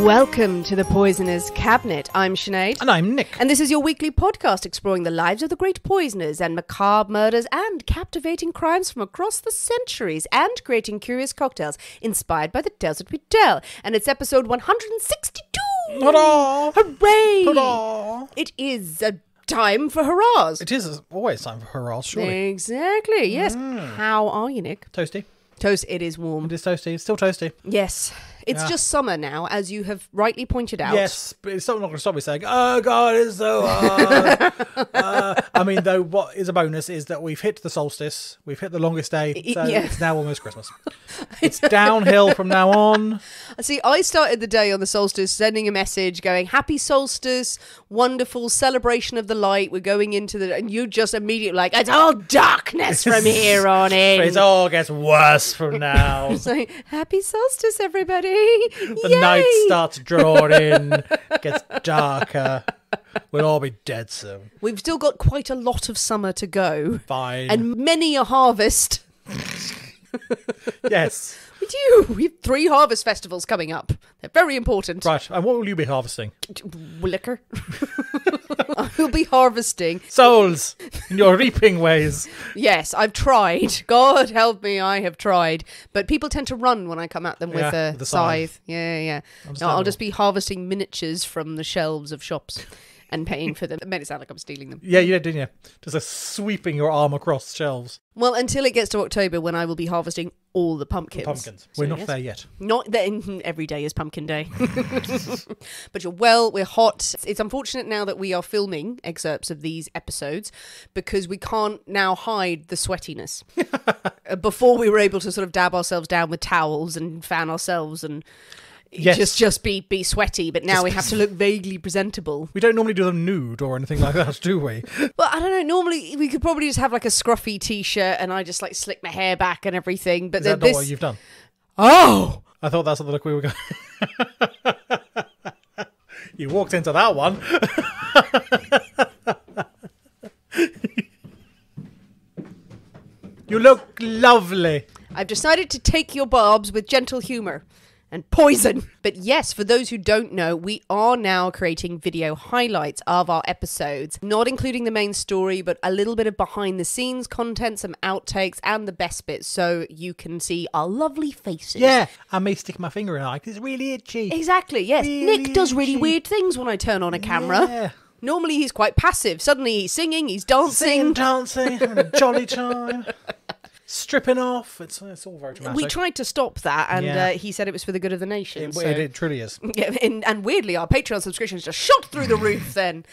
Welcome to the Poisoner's Cabinet. I'm Sinead. And I'm Nick. And this is your weekly podcast exploring the lives of the great poisoners and macabre murders and captivating crimes from across the centuries and creating curious cocktails inspired by the tales that we tell. And it's episode 162! Hurrah! Hooray! Hurrah! It is a time for hurrahs. It is always time for hurrahs, surely. Exactly, yes. Mm. How are you, Nick? Toasty. Toast, it is warm. It is toasty. It's still toasty. Yes. It's Yeah. just summer now, as you have rightly pointed out. Yes, but it's not going to stop me saying, "Oh God, it's so hot." uh, I mean, though, what is a bonus is that we've hit the solstice. We've hit the longest day, so yeah. it's now almost Christmas. it's downhill from now on. See, I started the day on the solstice sending a message going, Happy solstice, wonderful celebration of the light. We're going into the. And you just immediately like, It's all darkness from here on in. It all gets worse from now. so, Happy solstice, everybody. The Yay! night starts drawing in, gets darker. We'll all be dead soon. We've still got quite a lot of summer to go Fine. and many a harvest. yes. We do. We have three harvest festivals coming up. They're very important. Right. And what will you be harvesting? Liquor. I will be harvesting Souls in your reaping ways. Yes, I've tried. God help me, I have tried. But people tend to run when I come at them with Yeah, a the scythe. scythe. Yeah, yeah. No, I'll just be harvesting miniatures from the shelves of shops and paying for them. It made it sound like I'm stealing them. Yeah, you did, didn't you? Just a sweeping your arm across shelves. Well, until it gets to October when I will be harvesting all the pumpkins. Pumpkins. We're not yes. there yet. Not that every day is pumpkin day. but you're well, we're hot. It's unfortunate now that we are filming excerpts of these episodes because we can't now hide the sweatiness. Before we were able to sort of dab ourselves down with towels and fan ourselves and Yes. just just be be sweaty, but now we have to look vaguely presentable. We don't normally do them nude or anything like that, do we? Well, I don't know. Normally, we could probably just have like a scruffy t-shirt, and I just like slick my hair back and everything. But Is then that not this, what you've done? oh, I thought that's the look we were going. you walked into that one. you look lovely. I've decided to take your barbs with gentle humour and poison. But yes, for those who don't know, we are now creating video highlights of our episodes, not including the main story, but a little bit of behind the scenes content, some outtakes, and the best bits so you can see our lovely faces. Yeah, I may stick my finger in it like it's really itchy. Exactly, yes. Really Nick does really weird things when I turn on a camera. Yeah. Normally he's quite passive. Suddenly he's singing, he's dancing. Singing, dancing, having a jolly time, stripping off. It's it's all very dramatic. We tried to stop that, and Yeah. uh, he said it was for the good of the nation. It, so- it, it truly is. Yeah, and, and weirdly, our Patreon subscriptions just shot through the roof then.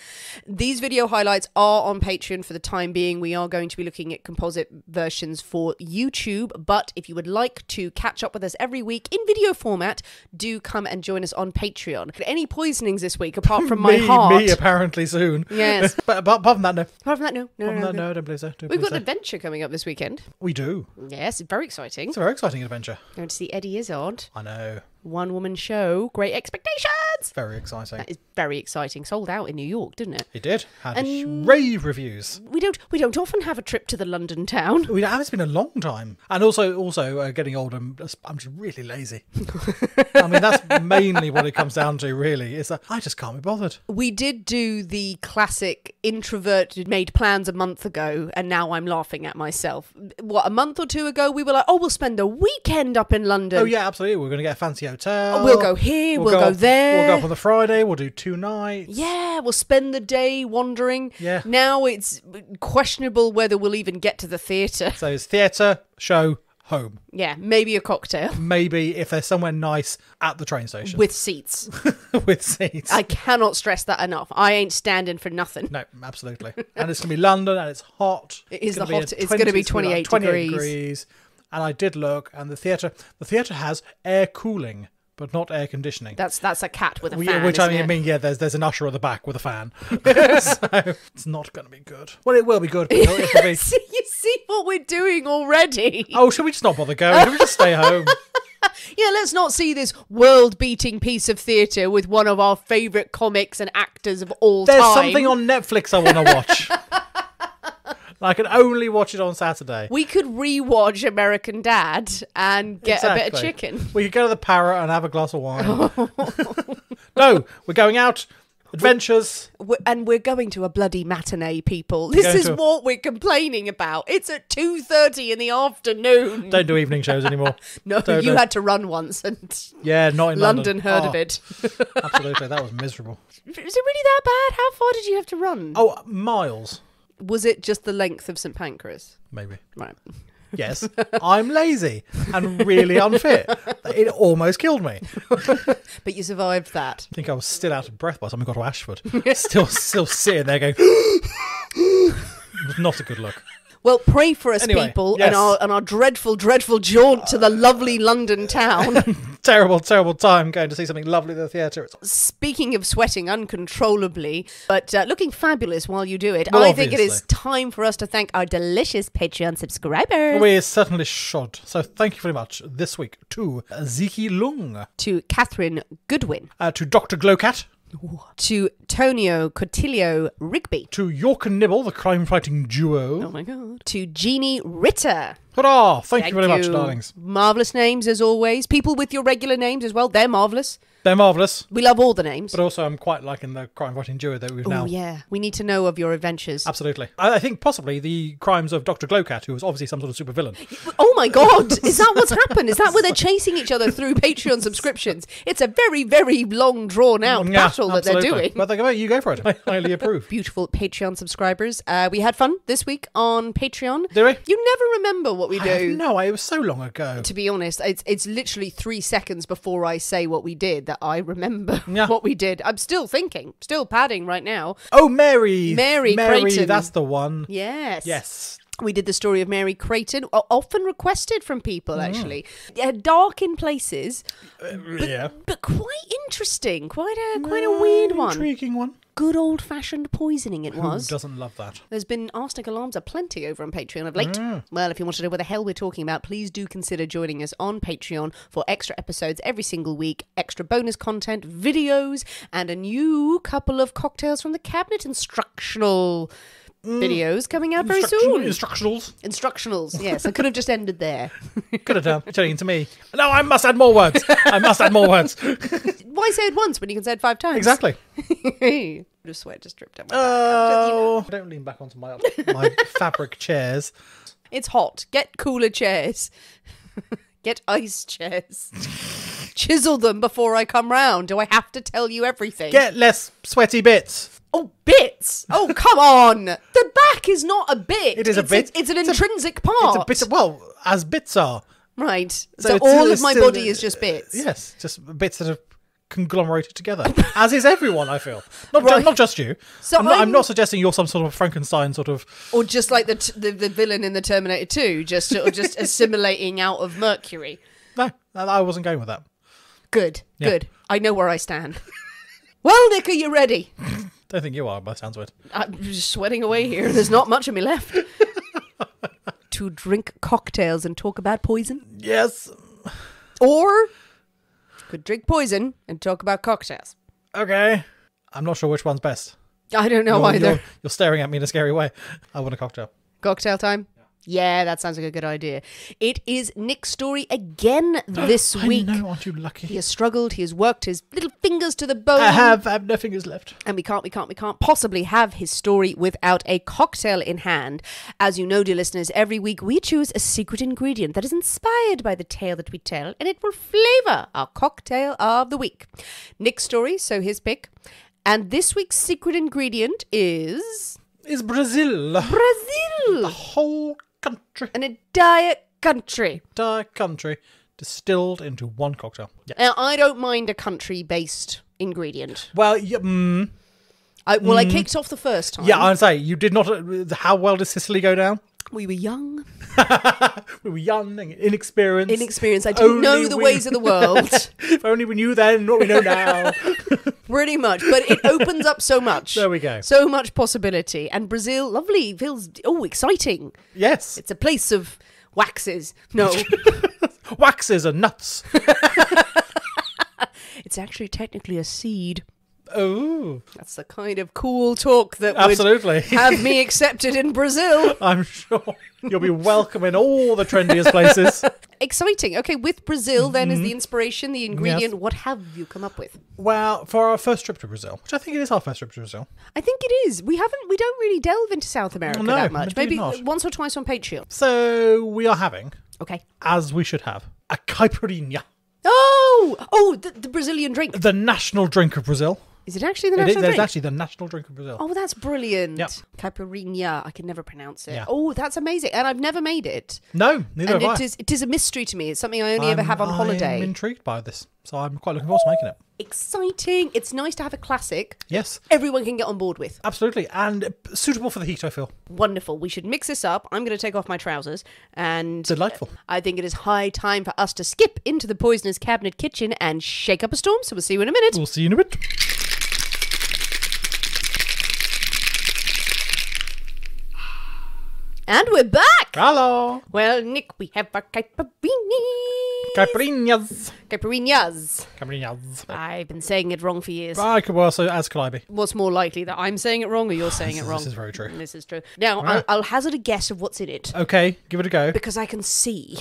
These video highlights are on Patreon for the time being. We are going to be looking at composite versions for YouTube, but if you would like to catch up with us every week in video format, do come and join us on Patreon. Any poisonings this week, apart from my heart? me apparently soon. Yes. but apart apart from that, no. Apart from that, no. No, Apart no, from that, no. no, don't believe so. Don't We've believe got so. an adventure coming up this weekend. We do. Yes, very exciting. It's a very exciting adventure. Going to see Eddie Izzard, I know. One woman show, great expectations. Very exciting. That is very exciting. Sold out in New York, didn't it? It did. Had And- rave reviews. We don't we don't often have a trip to the London town. We have. It's been a long time, and also, also uh, getting older. I'm just, I'm just really lazy. I mean, that's mainly what it comes down to. Really, is that I just can't be bothered. We did do the classic introvert made plans a month ago, and now I'm laughing at myself. What a month or two ago, we were like, "Oh, we'll spend a weekend up in London. Oh yeah, absolutely. We're going to get a fancy hotel. Oh, we'll go here, we'll go up- there. We'll go up on the Friday. We'll do two nights. Yeah, we'll spend the day wandering. Yeah. Now it's questionable whether we'll even get to the theatre. So it's theatre, show, home. Yeah, maybe a cocktail Maybe if they're somewhere nice at the train station with seats. with seats. I cannot stress that enough. I ain't standing for nothing. No, absolutely. And it's going to be London and it's hot. It is the be hot- it's gonna be it's gonna 28 degrees. degrees. And I did look, and the theatre, the theatre has air cooling, but not air conditioning. That's that's a cat with a fan. which I mean, it? mean, yeah, there's there's an usher at the back with a fan, so it's not going to be good. Well, it will be good. It'll be. see, you see what we're doing already. Oh, should we just not bother going? Should we just stay home? Yeah, let's not see this world-beating piece of theatre with one of our favourite comics and actors of all There's time. There's something on Netflix I want to watch. I can only watch it on Saturday. We could rewatch American Dad and get a bit of chicken. We could go to the Parrot and have a glass of wine. no, we're going out. Adventures. We're- and we're going to a bloody matinee, people. This is to what we're complaining about. It's at two thirty in the afternoon. Don't do evening shows anymore. no, don't you do- had to run once, and Yeah, not in London, London. heard Oh, of it. Absolutely, that was miserable. Is it really that bad? How far did you have to run? Oh, miles, Was it just the length of St Pancras? maybe. Right. Yes, I'm lazy and really unfit. It almost killed me. But you survived that. I think I was still out of breath by the time we got to Ashford. Still, still sitting there going. it was not a good look. Well, pray for us, Anyway, people, yes. and our and our dreadful, dreadful jaunt to the lovely London town. Terrible, terrible time going to see something lovely at the theatre. It's- Speaking of sweating uncontrollably, but uh, looking fabulous while you do it, Well, I think it is time for us to thank our delicious Patreon subscribers. We certainly should. So thank you very much this week to Ziki Lung, to Catherine Goodwin, uh, to Dr. Glowcat, to Tonio Cotilio Rigby. to York and Nibble, the crime fighting duo. Oh my god. To Jeannie Ritter. Hurrah! Thank, you very much, darlings. Marvellous names as always. People with your regular names as well. They're marvellous. They're marvellous. We love all the names. But also, I'm quite liking the crime fighting duo that we've now. Oh yeah. We need to know of your adventures. Absolutely. I, I think possibly the crimes of Dr. Glowcat, who was obviously some sort of supervillain. Oh my god, is that what's happened? Is that where they're chasing each other through Patreon subscriptions? It's a very, very long, drawn out Yeah, battle that they're doing. But they go, you go for it. I highly approve. Beautiful Patreon subscribers. Uh, we had fun this week on Patreon. Did we? You never remember what we do. no, it was so long ago. To be honest, it's it's literally three seconds before I say what we did that I remember Yeah. what we did. I'm still thinking, still padding right now. Oh, Mary! Mary Mary, Creighton. that's the one. Yes. Yes. We did the story of Mary Creighton, often requested from people, Mm. actually. Yeah, dark in places, yeah. but quite interesting. Quite a quite a weird one. Intriguing one. Good old fashioned poisoning it Who was. doesn't love that? There's been arsenic alarms aplenty over on Patreon of late. Well, if you want to know what the hell we're talking about, please do consider joining us on Patreon for extra episodes every single week, extra bonus content, videos, and a new couple of cocktails from the cabinet instructional Mm. videos coming out very soon. Instructionals. Instructionals, yes. I could have just ended there. Could have done. You're turning to me. No, I must add more words. I must add more words. Why say it once when you can say it five times? Exactly. the sweat just dripped down my back. Oh, don't lean back onto my my fabric chairs. It's hot. Get cooler chairs. Get ice chairs. Chisel them before I come round. Do I have to tell you everything? Get less sweaty bits. Oh, bits. Oh, come on. The back is not a bit. It is a It's- bit. It's, an It's a- intrinsic part. It's a bit. Of, well, as bits are. right. So, it's all of my still- body is just bits. Yes, just bits that are conglomerated together. As is everyone, I feel. Not, ju- Right. not just you. So I'm, not, I'm I'm- not suggesting you're some sort of Frankenstein sort of. Or just like the, t- the the villain in the Terminator 2, just sort of just assimilating out of Mercury. No, I I wasn't going with that. Good. Yeah. Good. I know where I stand. well, Nick, are you ready? Don't think you are, by the sounds of it. I'm just sweating away here. There's not much of me left. to drink cocktails and talk about poison, Yes. or could drink poison and talk about cocktails. Okay. I'm not sure which one's best. I don't know You're- either. You're, you're staring at me in a scary way. I want a cocktail. Cocktail time. Yeah, that sounds like a good idea. It is Nick's story again this I week. know, aren't you lucky? He has struggled. He has worked his little fingers to the bone. I have, I have no fingers left. and we can't, we can't, we can't possibly have his story without a cocktail in hand. As you know, dear listeners, every week we choose a secret ingredient that is inspired by the tale that we tell, and it will flavour our cocktail of the week. Nick's story, so his pick. And this week's secret ingredient is Is Brazil. Brazil! The whole country. an entire country. Entire country distilled into one cocktail. Yeah. Now, I don't mind a country-based ingredient. Well, yeah, mm, I, well, I kicked off the first time. yeah, I'd say you did not. Uh, how well did Sicily go down? we were young, We were young and inexperienced. inexperienced. I didn't know the we- ways of the world. if only we knew then what we know now. Pretty much, but it opens up so much. There we go. So much possibility. And Brazil, lovely, feels oh exciting. yes. It's a place of waxes. No, Waxes are nuts. it's actually technically a seed. Oh, That's the kind of cool talk that absolutely. would have me accepted in Brazil. I'm sure you'll be welcome in all the trendiest places. Exciting. Okay, with Brazil, then, Mm-hmm. is the inspiration, the ingredient. What have you come up with? Well, for our first trip to Brazil, which I think it is our first trip to Brazil. I think it is. We haven't. We don't really delve into South America No, that much. Maybe not. once or twice on Patreon. So we are having, Okay. as we should have, a caipirinha, Oh, oh, the, the Brazilian drink. the national drink of Brazil. Is it actually the It is, national it's drink? actually the national drink of Brazil. Oh, that's brilliant. Yep. Caipirinha. I can never pronounce it. Yeah. Oh, that's amazing. And I've never made it. No, neither and have it I. is it is a mystery to me. It's something I only ever I'm- have on holiday. I'm intrigued by this, so I'm quite looking forward to making it. Exciting. It's nice to have a classic Yes, everyone can get on board with. absolutely, and suitable for the heat. I feel Wonderful. We should mix this up. I'm going to take off my trousers and delightful. I think it is high time for us to skip into the poisonous cabinet kitchen and shake up a storm. So we'll see you in a minute. We'll see you in a bit. And we're back. Hello, Well, Nick, we have our caipirinha. caipirinhas, Caipirinhas. caipirinhas. I've been saying it wrong for years. I could well so as could I be. What's more likely that I'm saying it wrong or you're saying it wrong? this is very true. This is true. Now, I'll. I'll hazard a guess of what's in it Okay, give it a go. because I can see.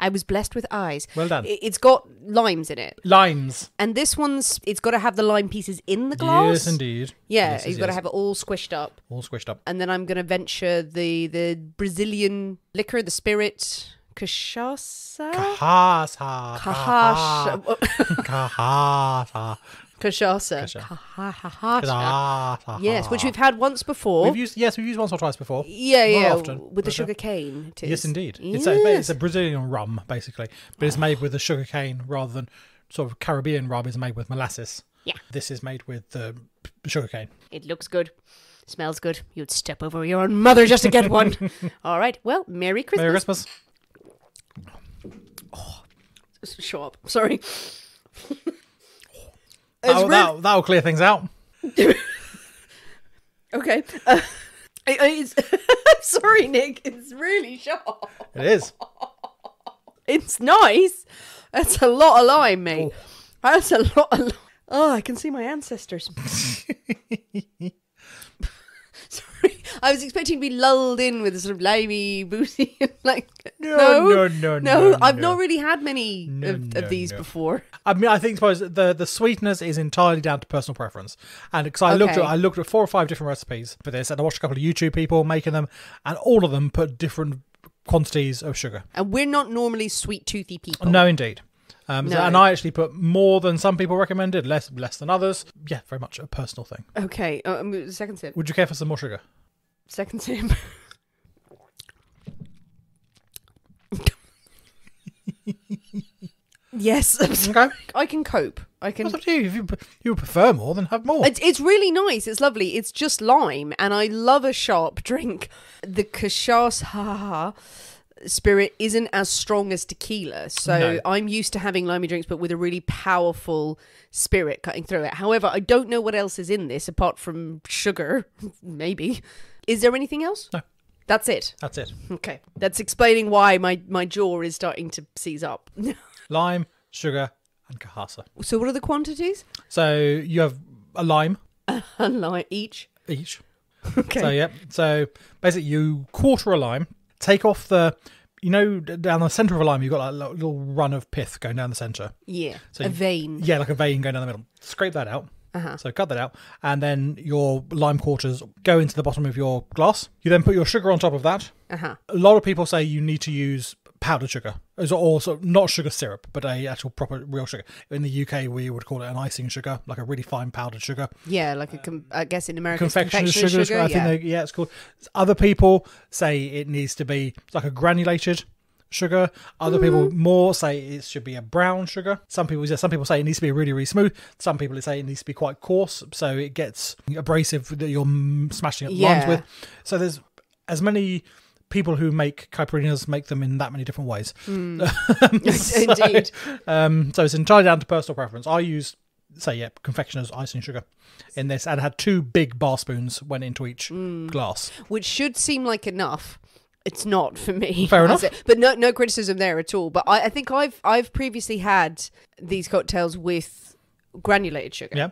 I was blessed with eyes. Well done. It's got limes in it. Limes. And this one's, it's got to have the lime pieces in the glass. Yes, indeed. Yeah, Yes, you've yes, got to have it all squished up. all squished up. And then I'm going to venture the the Brazilian liquor, the spirit, cachaça. Cachaça. Cachaça. Cachaça. Cachaça. Yes, which we've had once before. We've used yes, we've used once or twice before. yeah, Not yeah, often, with the uh, sugar cane. it Yes, is. indeed. It's a it's a Brazilian rum basically, but it's made with the sugar cane rather than sort of Caribbean rum is made with molasses. Yeah. This is made with the sugar cane. It looks good. Smells good. You'd step over your own mother just to get one. All right. Well, Merry Christmas. Merry Christmas. Show up. Sorry. That'll, really- that'll, clear things out. Okay. Uh, I- I- it's, sorry, Nick. It's really sharp. It is. It's nice. That's a lot of lime, mate. That's a lot of lime. Oh, I can see my ancestors. I was expecting to be lulled in with a sort of limey, boozy, like No, no, no, no, no, I've no. not really had many No, of, no, of these no. before. I mean, I think suppose the the sweetness is entirely down to personal preference, and because I looked at I looked at four or five different recipes for this, and I watched a couple of YouTube people making them, and all of them put different quantities of sugar. And we're not normally sweet toothy people. No, indeed. Um, so- No. and I actually put more than some people recommended, less less than others. Yeah, very much a personal thing. Okay. Uh, um, second sip. Would you care for some more sugar? Second sip. yes, Okay, I can cope. I can it's up to you. If you you prefer more, then have more. It's, it's really nice. It's lovely. It's just lime, and I love a sharp drink. The cachaça spirit isn't as strong as tequila, so No. I'm used to having limey drinks, but with a really powerful spirit cutting through it. However, I don't know what else is in this apart from sugar. Maybe. Is there anything else? No. That's it. That's it. Okay. That's explaining why my, my jaw is starting to seize up. Lime, sugar, and cachaça. so, what are the quantities? So you have a lime A lime each. each. Okay. So yeah. So basically, you quarter a lime, take off the, you know, down the center of a lime, you've got like a little- little run of pith going down the center. yeah. So a you- vein. Yeah, like a vein going down the middle. Scrape that out. Uh-huh. So cut that out, and then your lime quarters go into the bottom of your glass. You then put your sugar on top of that. Uh huh. A lot of people say you need to use powdered sugar, as also not sugar syrup, but a actual proper real sugar. In the UK, we would call it an icing sugar, like a really fine powdered sugar. Yeah, like a com- I guess in America, it's confectioner's confectioner's sugar. sugar. I yeah. think they, yeah, it's called. Other people say it needs to be like a granulated sugar. Other people Mm-hmm. more say it should be a brown sugar. Some people, yeah, some people say it needs to be really, really smooth. Some people say it needs to be quite coarse, so it gets abrasive that you're mm, smashing up Yeah. lines with. So there's as many people who make caipirinhas make them in that many different ways. So- Indeed. um, so it's entirely down to personal preference. I use, say, yeah, confectioner's icing sugar in this, and had two big bar spoons went into each Mm. glass. Which should seem like enough. It's not for me. Fair enough. it. But no, no criticism there at all. But I, I think I've I've previously had these cocktails with granulated sugar, Yeah,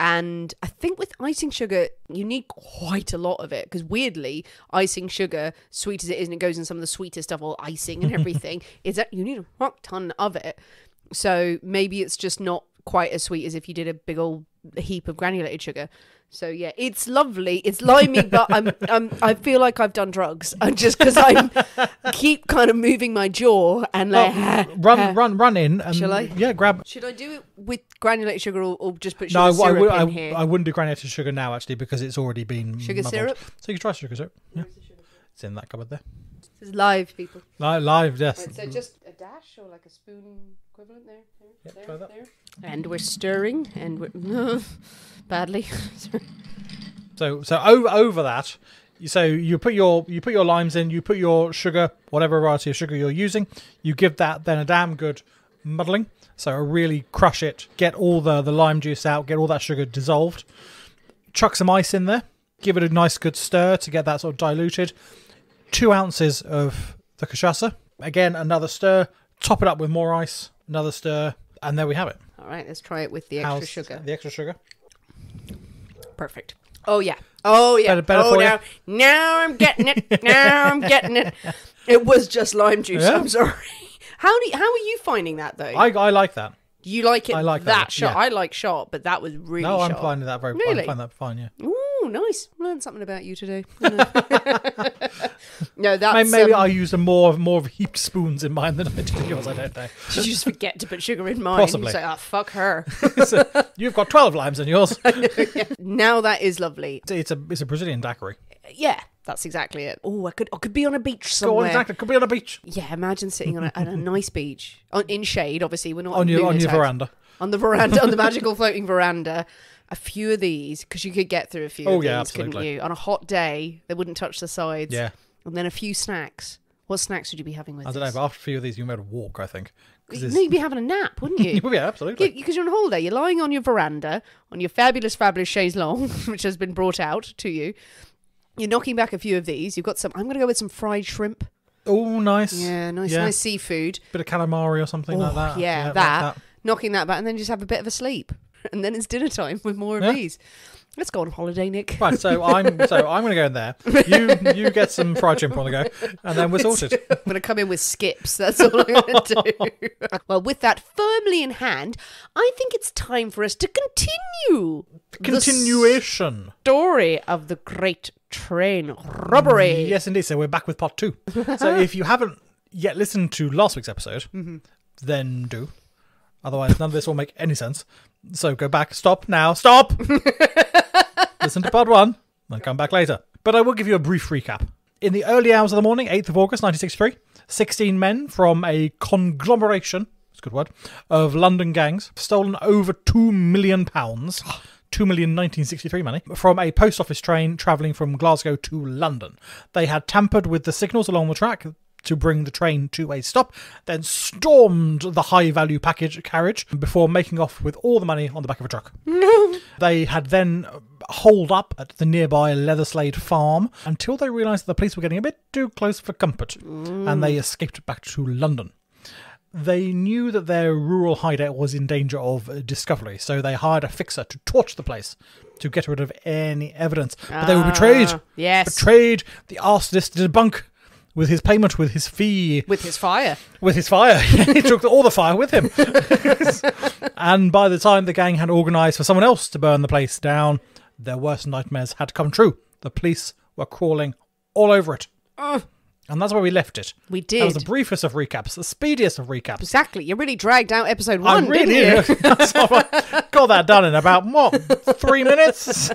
And I think with icing sugar, you need quite a lot of it because weirdly, icing sugar, sweet as it is, and it goes in some of the sweetest stuff, all icing and everything, is that you need a fuck ton of it. So maybe it's just not quite as sweet as if you did a big old heap of granulated sugar. So yeah, it's lovely. It's limey, but I'm, I'm I feel like I've done drugs, I'm just because I keep kind of moving my jaw and like. run, uh, run, run in. And, Shall I? Yeah, grab. Should I do it with granulated sugar or, or just put sugar No, I, I, syrup would- in I, here? I wouldn't do granulated sugar now actually because it's already been Sugar muddled. syrup? So you can try sugar syrup. Yeah, it's in that cupboard there. This is live, people. Live, live yes. Right, so just a dash or like a spoon equivalent there, there, Yep, there, try that. there. And we're stirring, and we're badly. So so over over that, so you put your you put your limes in, you put your sugar, whatever variety of sugar you're using, you give that then a damn good muddling. So really crush it, get all the the lime juice out, get all that sugar dissolved. Chuck some ice in there, give it a nice good stir to get that sort of diluted. Two ounces of the cachaça. Again, another stir. Top it up with more ice. Another stir, and there we have it. All right, let's try it with the extra How's sugar. The extra sugar. Perfect. Oh yeah. Oh yeah. Better- better oh you? now, now I'm getting it. now I'm getting it. It was just lime juice. Yeah. I'm sorry. How do you, how are you finding that though? I, I like that. you like it I like that, that, shot? yeah. I like shot, but that was really No, I'm finding that very. Really? I find that fine. Yeah. Ooh, nice. Learned something about you today. no, that's Maybe, maybe um, I used a more more of heaped spoons in mine than I did in yours. I don't know. Did you just forget to put sugar in mine? Possibly. You say, oh, fuck her. So, you've got twelve limes in yours. now that is lovely. It's a it's a Brazilian daiquiri. Yeah, that's exactly it. Oh, I could I could be on a beach Go somewhere. on, exactly. Could be on a beach Yeah, imagine sitting on a, on a nice beach on, in shade. Obviously, we're not on your on your lunatics. veranda. on the veranda on the magical floating veranda. A few of these because you could get through a few. Oh, of yeah, these, couldn't you? On a hot day, they wouldn't touch the sides. Yeah, and then a few snacks. What snacks would you be having with? I don't know. But after a few of these, you made a walk. I think. No, you'd be having a nap, wouldn't you? yeah, absolutely. Because you're on holiday, you're lying on your veranda on your fabulous, fabulous chaise longue, which has been brought out to you. You're knocking back a few of these. You've got some. I'm going to go with some fried shrimp. Oh, nice. Yeah, nice, Yeah. nice seafood. Bit of calamari or something like Oh, that. yeah, like that. Knocking that back, and then just have a bit of a sleep, and then it's dinner time with more of Yeah. these. Let's go on holiday, Nick. Right, so I'm so I'm going to go in there. You you get some fried shrimp on the go, and then we're sorted. I'm going to come in with skips. That's all I'm going to do. well, with that firmly in hand, I think it's time for us to continue the Continuation. story of the great train robbery. Yes, indeed. So we're back with part two. So if you haven't yet listened to last week's episode, Mm-hmm. then do. Otherwise, none of this will make any sense. So go back. Stop now. Stop. Listen to part one, then come back later. But I will give you a brief recap. In the early hours of the morning, 8th of August 1963, 16 men from a conglomeration, that's a good word, of London gangs stolen over £2 million. Two million 1963 money from a post office train travelling from Glasgow to London. They had tampered with the signals along the track to bring the train to a stop, then stormed the high value package carriage before making off with all the money on the back of a truck. They had then holed up at the nearby Leatherslade farm until they realised that the police were getting a bit too close for comfort and they escaped back to London. They knew that their rural hideout was in danger of uh, discovery, so they hired a fixer to torch the place to get rid of any evidence. But they were betrayed. Ah, yes. Betrayed. The arsonist did a bunk with his payment, with his fee, With his fire. with his fire. he took all the fire with him. and by the time the gang had organised for someone else to burn the place down, their worst nightmares had come true. The police were crawling all over it. And that's where we left it. We did. That was the briefest of recaps, the speediest of recaps. Exactly. You really dragged out episode one, I really didn't you? Got that done in about what three minutes.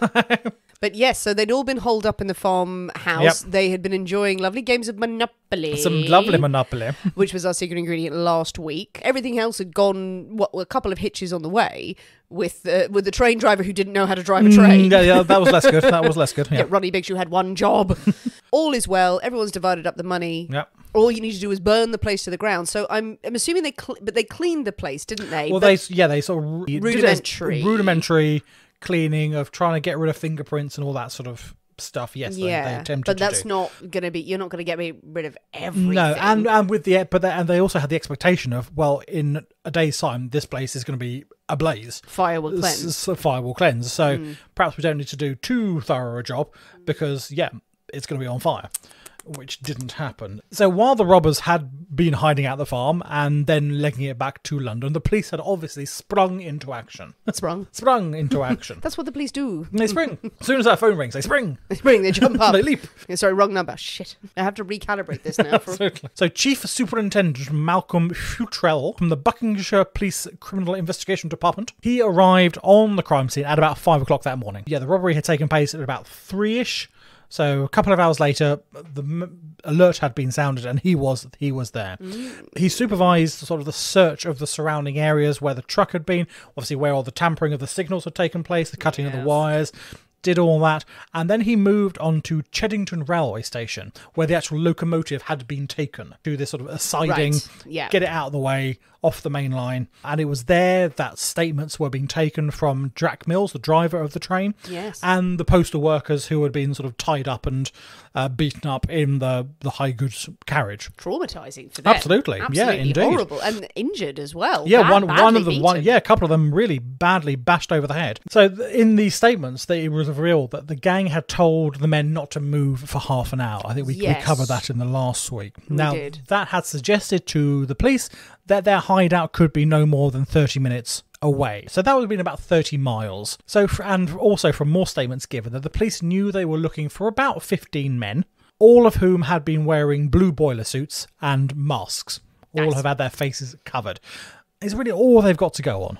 But yes, so they'd all been holed up in the farmhouse. They had been enjoying lovely games of Monopoly. Some lovely monopoly. which was our secret ingredient last week. Everything else had gone what a couple of hitches on the way with the with the train driver who didn't know how to drive a train. Mm, yeah, yeah, that was less good. That was less good. Yeah, Yeah, Ronnie Biggs, who had one job. All is well. Everyone's divided up the money. yeah. All you need to do is burn the place to the ground. So I'm I'm assuming they cl- but they cleaned the place, didn't they? Well, But- they yeah they sort of ru- did a Rudimentary. rudimentary cleaning of trying to get rid of fingerprints and all that sort of stuff. Yes, they, they yeah, attempted but that's do. not going to be. You're not going to get me rid of everything. No, and and with the but they, and they also had the expectation of well, in a day's time, this place is going to be ablaze. Fire will cleanse. s- fire will cleanse. So mm. perhaps we don't need to do too thorough a job because, yeah, it's going to be on fire, which didn't happen. So while the robbers had been hiding at the farm and then legging it back to London, the police had obviously sprung into action. Sprung. sprung into action. That's what the police do. they spring. As soon as that phone rings, they spring. They spring, they jump up. They leap. Yeah, Sorry, wrong number. Shit. I have to recalibrate this now. For... Absolutely. So, Chief Superintendent Malcolm Fewtrell from the Buckinghamshire Police Criminal Investigation Department, he arrived on the crime scene at about five o'clock that morning. Yeah, the robbery had taken place at about three-ish. So a couple of hours later, the alert had been sounded, and he was he was there. Mm. He supervised sort of the search of the surrounding areas where the truck had been, obviously where all the tampering of the signals had taken place, the cutting of the wires, did all that, and then he moved on to Cheddington Railway Station, where the actual locomotive had been taken to this sort of a siding, Right, yeah. get it out of the way, off the main line. And it was there that statements were being taken from Jack Mills, the driver of the train, Yes. and the postal workers who had been sort of tied up and uh, beaten up in the, the high goods carriage. Traumatizing for them. Absolutely. Yeah, indeed. horrible. And injured as well. Yeah, Bad- one one of them, one yeah, a couple of them really badly bashed over the head. So in these statements, they, it was revealed that the gang had told the men not to move for half an hour. I think we, we covered that in the last week. now did. that had suggested to the police that their hideout could be no more than thirty minutes away. So that would have been about 30 miles. So and also from more statements given that the police knew they were looking for about 15 men, all of whom had been wearing blue boiler suits and masks. All Nice. have had their faces covered. It's really all they've got to go on,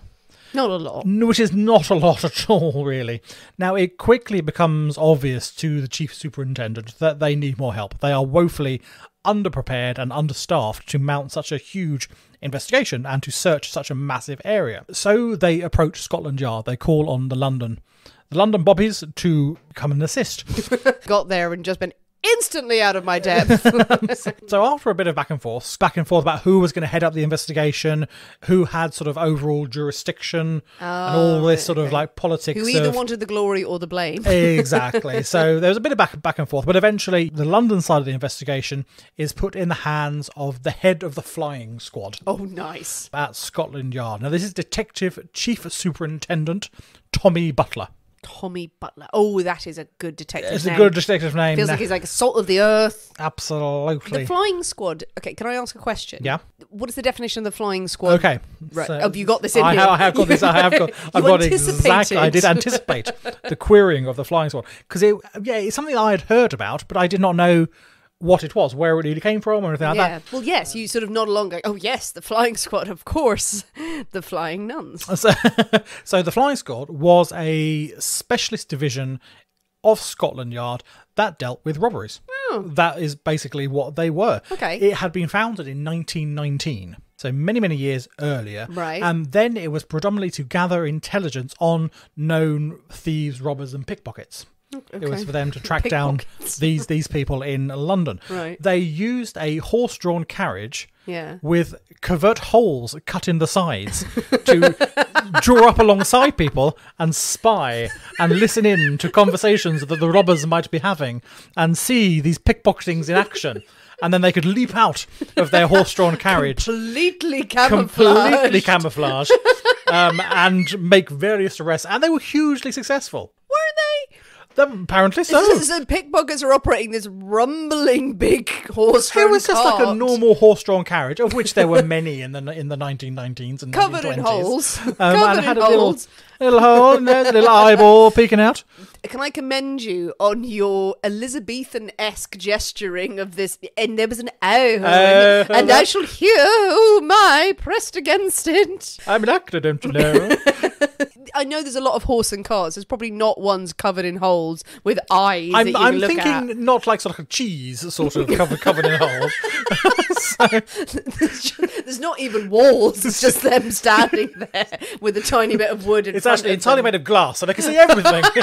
Not a lot. which is not a lot at all, really. Now, it quickly becomes obvious to the chief superintendent that they need more help. They are woefully underprepared and understaffed to mount such a huge investigation and to search such a massive area. So they approach Scotland Yard. They call on the London, the London Bobbies to come and assist. Got there and just been instantly out of my depth. So after a bit of back and forth, back and forth about who was going to head up the investigation, who had sort of overall jurisdiction, and all oh, this sort of like politics. Who either of, wanted the glory or the blame. exactly. so there was a bit of back back and forth, but eventually the London side of the investigation is put in the hands of the head of the flying squad Oh, nice. at Scotland Yard. Now this is Detective Chief Superintendent Tommy Butler. Tommy Butler. Oh, that is a good detective It's name. a good detective name. Feels like he's like a salt of the earth. Absolutely. The flying squad. Okay, can I ask a question? Yeah. What is the definition of the flying squad? Okay. Right. so- Have you got this in I here? Have, I have got this. I have got. I've got exactly. I did anticipate the querying of the flying squad because it, yeah, it's something I had heard about, but I did not know what it was, where it really came from, or anything like yeah. that. Well, yes, you sort of nod along, going, "Oh, yes, the flying squad, of course, the flying nuns." So, so the flying squad was a specialist division of Scotland Yard that dealt with robberies. Oh. That is basically what they were. Oh. Okay. It had been founded in 1919. So many, many years earlier. Right. And then it was predominantly to gather intelligence on known thieves, robbers, and pickpockets. It was for them to track down these these people in London. Right. They used a horse-drawn carriage Yeah. with covert holes cut in the sides to draw up alongside people and spy and listen in to conversations that the robbers might be having and see these pickpocketings in action. And then they could leap out of their horse-drawn carriage, Completely camouflaged. completely camouflaged, um, and make various arrests. And they were hugely successful. Were they? Apparently so. So, so pickpockets are operating this rumbling big horse It was just like a normal horse-drawn carriage, of which there were many in the in the 1919s and covered in 1920s. holes. Um, covered and in had a little, holes. Little hole in there, a little eyeball peeking out. Can I commend you on your Elizabethan-esque gesturing of this? And there was an oh, and, Oh. and I shall hear, oh my, pressed against it. I'm an actor, don't you know? I know there's a lot of horse and cars. There's probably not ones covered in holes with eyes that I'm, you I'm look thinking at. not like sort of a cheese, sort of covered covered in holes. so, There's not even walls. It's just them standing there with a tiny bit of wood. In it's front actually entirely made of glass, and I can see everything.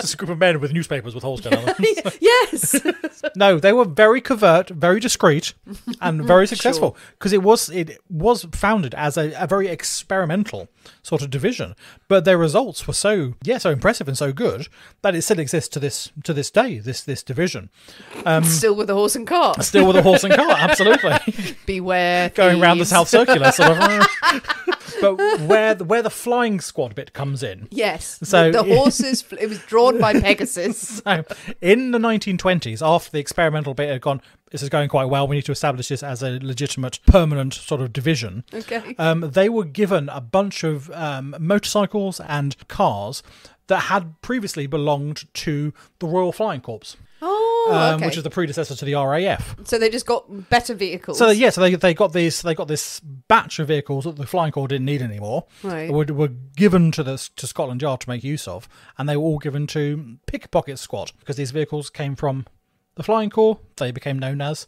Just a group of men with newspapers with holes down them. yes. No, they were very covert, very discreet, and very successful because it was it was founded as a, a very experimental sort of division. But their results were so yeah so impressive and so good that it still exists to this to this day. This this division um, Still with a horse and cart. still with a horse and cart, absolutely Beware. going around the thieves. South Circular, sort of. But where the, where the flying squad bit comes in. Yes. So- the, the horses. It was drawn by Pegasus. So, in the 1920s, after the experimental bit had gone, this is going quite well. We need to establish this as a legitimate, permanent sort of division. Okay. Um, they were given a bunch of um, motorcycles and cars that had previously belonged to the Royal Flying Corps, Oh, um, okay. which is the predecessor to the RAF. so they just got better vehicles. So yeah, so they they got these they got this batch of vehicles that the Flying Corps didn't need anymore. Right. Were, were given to the to Scotland Yard to make use of, and they were all given to Pickpocket Squad because these vehicles came from the Flying Corps. They became known as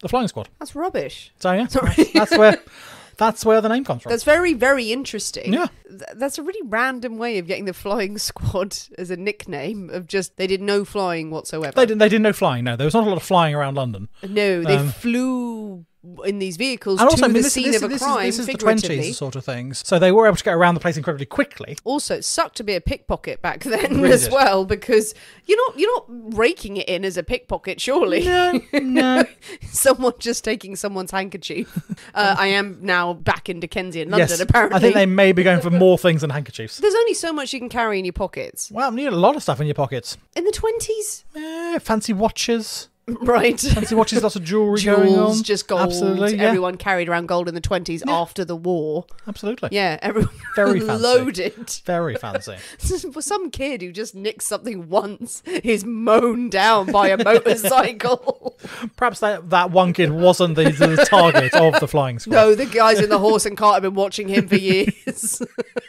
the Flying Squad. That's rubbish. So yeah, Sorry. that's where that's where the name comes from. That's very, very interesting. Yeah. Th- that's a really random way of getting the flying squad as a nickname of just they did no flying whatsoever. They didn't. They didn't know flying. No, there was not a lot of flying around London. no, they Um, flew in these vehicles And to also, I mean, the this, scene this, of a this crime, is, this is the twenties sort of things. So they were able to get around the place incredibly quickly. Also, it sucked to be a pickpocket back then Really as did. well because you're not you're not raking it in as a pickpocket, surely. No, no. Someone just taking someone's handkerchief. Uh, I am now back in Dickensian London. yes, Apparently, I think they may be going for more things than handkerchiefs. there's only so much you can carry in your pockets. Well, you need a lot of stuff in your pockets. In the twenties, Eh, fancy watches, right? fancy watches, lots of jewelry going on. Jewels, just gold. Absolutely, yeah. Everyone carried around gold in the twenties after the war. Absolutely, Yeah, everyone Very fancy. loaded. very fancy. For some kid who just nicked something once is mown down by a motorcycle. Perhaps that that one kid wasn't the, the target of the flying squad. no, the guys in the horse and cart have been watching him for years.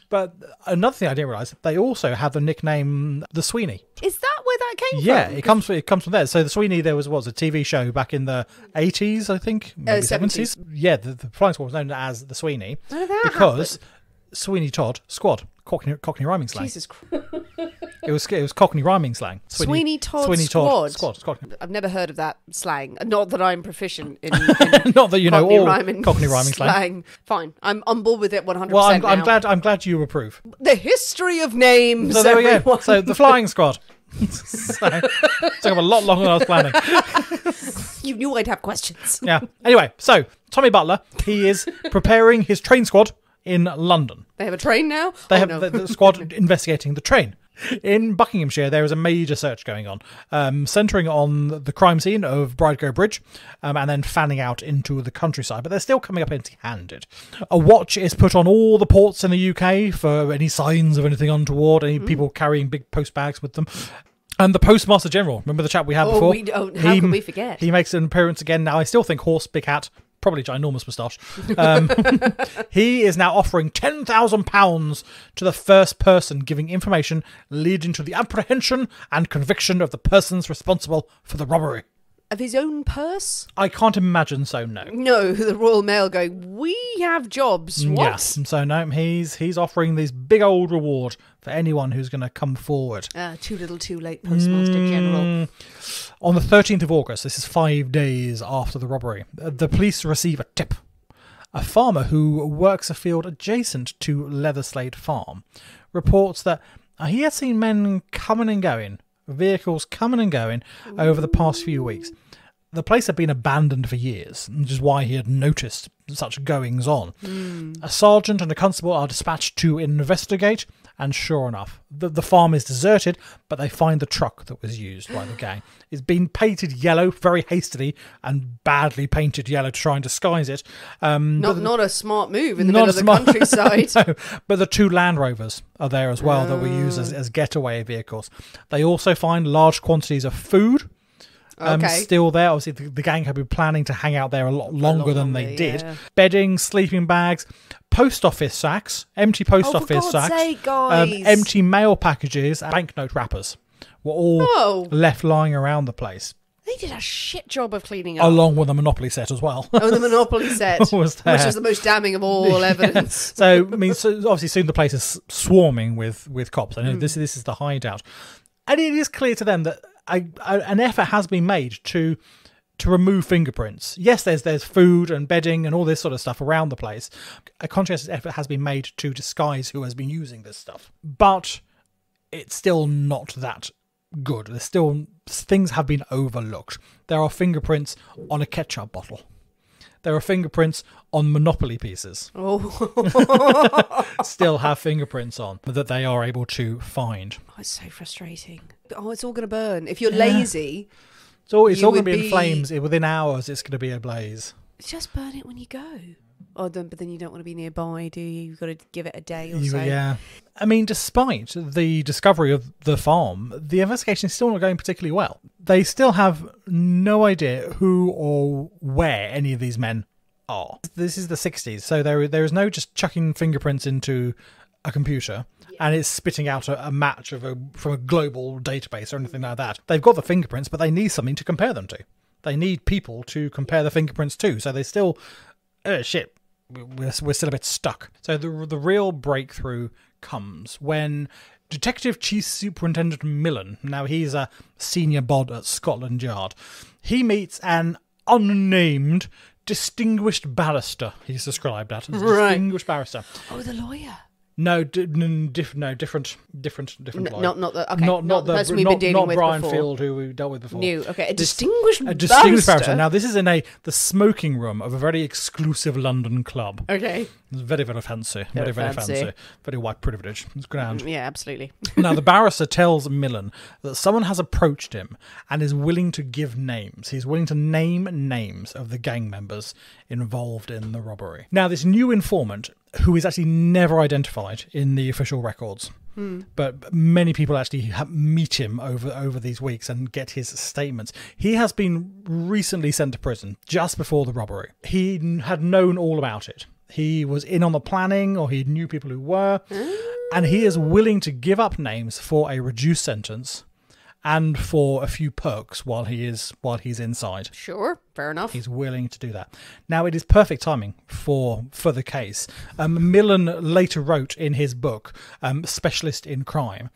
But another thing I didn't realise, they also have the nickname the Sweeney. is that where that came Yeah, from? it comes from it comes from there. So the Sweeney there was was a TV show back in the eighties, I think, oh, maybe 70s. seventies. Yeah, the, the Flying Squad was known as the Sweeney oh, that because Sweeney Todd Squad Cockney, Cockney rhyming slang. Jesus Christ. It was it was Cockney rhyming slang. Sweeney Todd Sweeney Todd Squad. Squad. Cockney. I've never heard of that slang. Not that I'm proficient in, in Not that you know Cockney all rhyming Cockney rhyming slang. Fine, I'm on board with it 100%. Well, I'm, I'm glad I'm glad you approve. The history of names. So there we go. So the Flying Squad. so, took up a lot longer than I was planning. you knew I'd have questions. Yeah. Anyway, so Tommy Butler, he is preparing his train squad in London. They have a train now. They Oh, have no. the, the squad investigating the train. In Buckinghamshire, there is a major search going on, um, centering on the crime scene of Bridego Bridge, um, and then fanning out into the countryside. But they're still coming up empty-handed. A watch is put on all the ports in the UK for any signs of anything untoward, any people carrying big post bags with them. And the Postmaster General, remember the chat we had Oh, before? we don't- how can we forget? He makes an appearance again now. I still think horse, big hat, probably ginormous moustache. Um, he is now offering ten thousand pounds to the first person giving information leading to the apprehension and conviction of the persons responsible for the robbery. Of his own purse? I can't imagine so. No. No, the Royal Mail going, we have jobs. What? Yes. So no, he's he's offering this big old reward for anyone who's going to come forward. Uh, too little, too late, Postmaster General. Mm. On the 13th of August, this is five days after the robbery, uh, the police receive a tip. A farmer who works a field adjacent to Leatherslade Farm reports that uh, he has seen men coming and going, vehicles coming and going over the past few weeks. The place had been abandoned for years, which is why he had noticed such goings on. A sergeant and a constable are dispatched to investigate, and sure enough, the, the farm is deserted, but they find the truck that was used by the gang. It's been painted yellow very hastily and badly painted yellow to try and disguise it. Um, Not, not a smart move in the middle of the countryside. no, but the two Land Rovers are there as well that we use as, as getaway vehicles. They also find large quantities of food. Um, Okay. still there. Obviously, the, the gang have been planning to hang out there a lot longer lot than they did. yeah. Bedding, sleeping bags, post office sacks, empty post Oh, office sacks, sake, um, empty mail packages, and banknote wrappers were all Oh. left lying around the place, They did a shit job of cleaning up. along with a Monopoly set as well. Oh, the Monopoly set, Was which there. was the most damning of all evidence. So I mean, so obviously soon the place is swarming with with cops. I know this this is the hideout, and it is clear to them that a, a, an effort has been made to to remove fingerprints. Yes, there's there's food and bedding and all this sort of stuff around the place. A conscious effort has been made to disguise who has been using this stuff, but it's still not that good. There's still things have been overlooked. There are fingerprints on a ketchup bottle. there are fingerprints on Monopoly pieces. Oh, Still have fingerprints on that they are able to find. Oh, it's so frustrating. Oh, it's all going to burn. If you're lazy, So it's all going to be in flames. Within hours, it's going to be ablaze. just burn it when you go. Oh, then, but then you don't want to be nearby, do you? You've got to give it a day or You- so. yeah. I mean, despite the discovery of the farm, the investigation is still not going particularly well. They still have no idea who or where any of these men are. This is the 60s, so there there is no just chucking fingerprints into a computer and it's spitting out a, a match of a from a global database or anything like that. They've got the fingerprints, but they need something to compare them to. They need people to compare the fingerprints to. So they still, oh shit, we're, we're still a bit stuck. So the the real breakthrough comes when Detective Chief Superintendent Millen, now he's a senior bod at Scotland Yard, he meets an unnamed distinguished barrister. He's described as a Right. distinguished barrister. Oh, the lawyer. No, d- n- diff- no, different, different, different. N- not- not the- okay, not, not the person we've been dealing not with Brian before. Field, who we dealt with before. New. Okay, a Dis- distinguished a distinguished barrister. Now, this is in a the smoking room of a very exclusive London club. Okay. It's very, very fancy. Very, very fancy. fancy. Very white privilege. It's grand. Mm, yeah, absolutely. now, the barrister tells Millen that someone has approached him and is willing to give names. He's willing to name names of the gang members involved in the robbery. Now, this new informant, who is actually never identified in the official records, hmm. but many people actually meet him over over these weeks and get his statements. He has been recently sent to prison just before the robbery. He had known all about it. He was in on the planning, or he knew people who were, ah. and he is willing to give up names for a reduced sentence and for a few perks while he is while he's inside. Sure, fair enough. He's willing to do that. Now it is perfect timing for for the case. Um, Millen later wrote in his book, um, Specialist in Crime,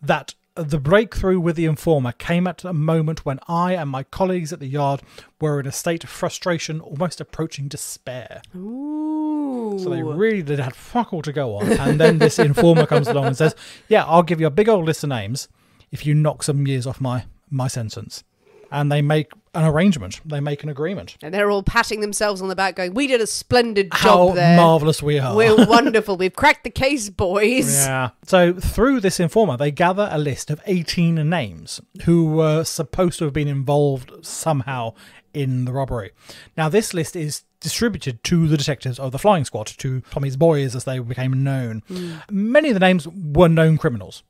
that the breakthrough with the informer came at a moment when I and my colleagues at the yard were in a state of frustration, almost approaching despair. Ooh. So they really did had fuck all to go on. And then this informer comes along and says, "Yeah, I'll give you a big old list of names if you knock some years off my my sentence." And they make an arrangement. They make an agreement. and they're all patting themselves on the back, going, "We did a splendid job How there. marvelous we are! We're wonderful. We've cracked the case, boys." Yeah. So through this informer, they gather a list of 18 names who were supposed to have been involved somehow in the robbery. Now, this list is distributed to the detectives of the flying squad, to Tommy's boys as they became known. Hmm. Many of the names were known criminals.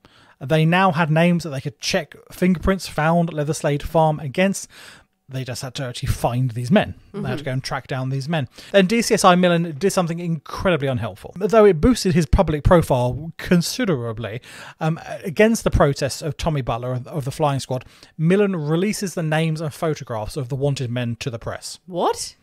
They now had names that they could check fingerprints found at Leatherslade Farm against. They just had to actually find these men. They had to go and track down these men. Then DCSI Millen did something incredibly unhelpful. Though it boosted his public profile considerably, um, against the protests of Tommy Butler of, of the Flying Squad, Millen releases the names and photographs of the wanted men to the press. What?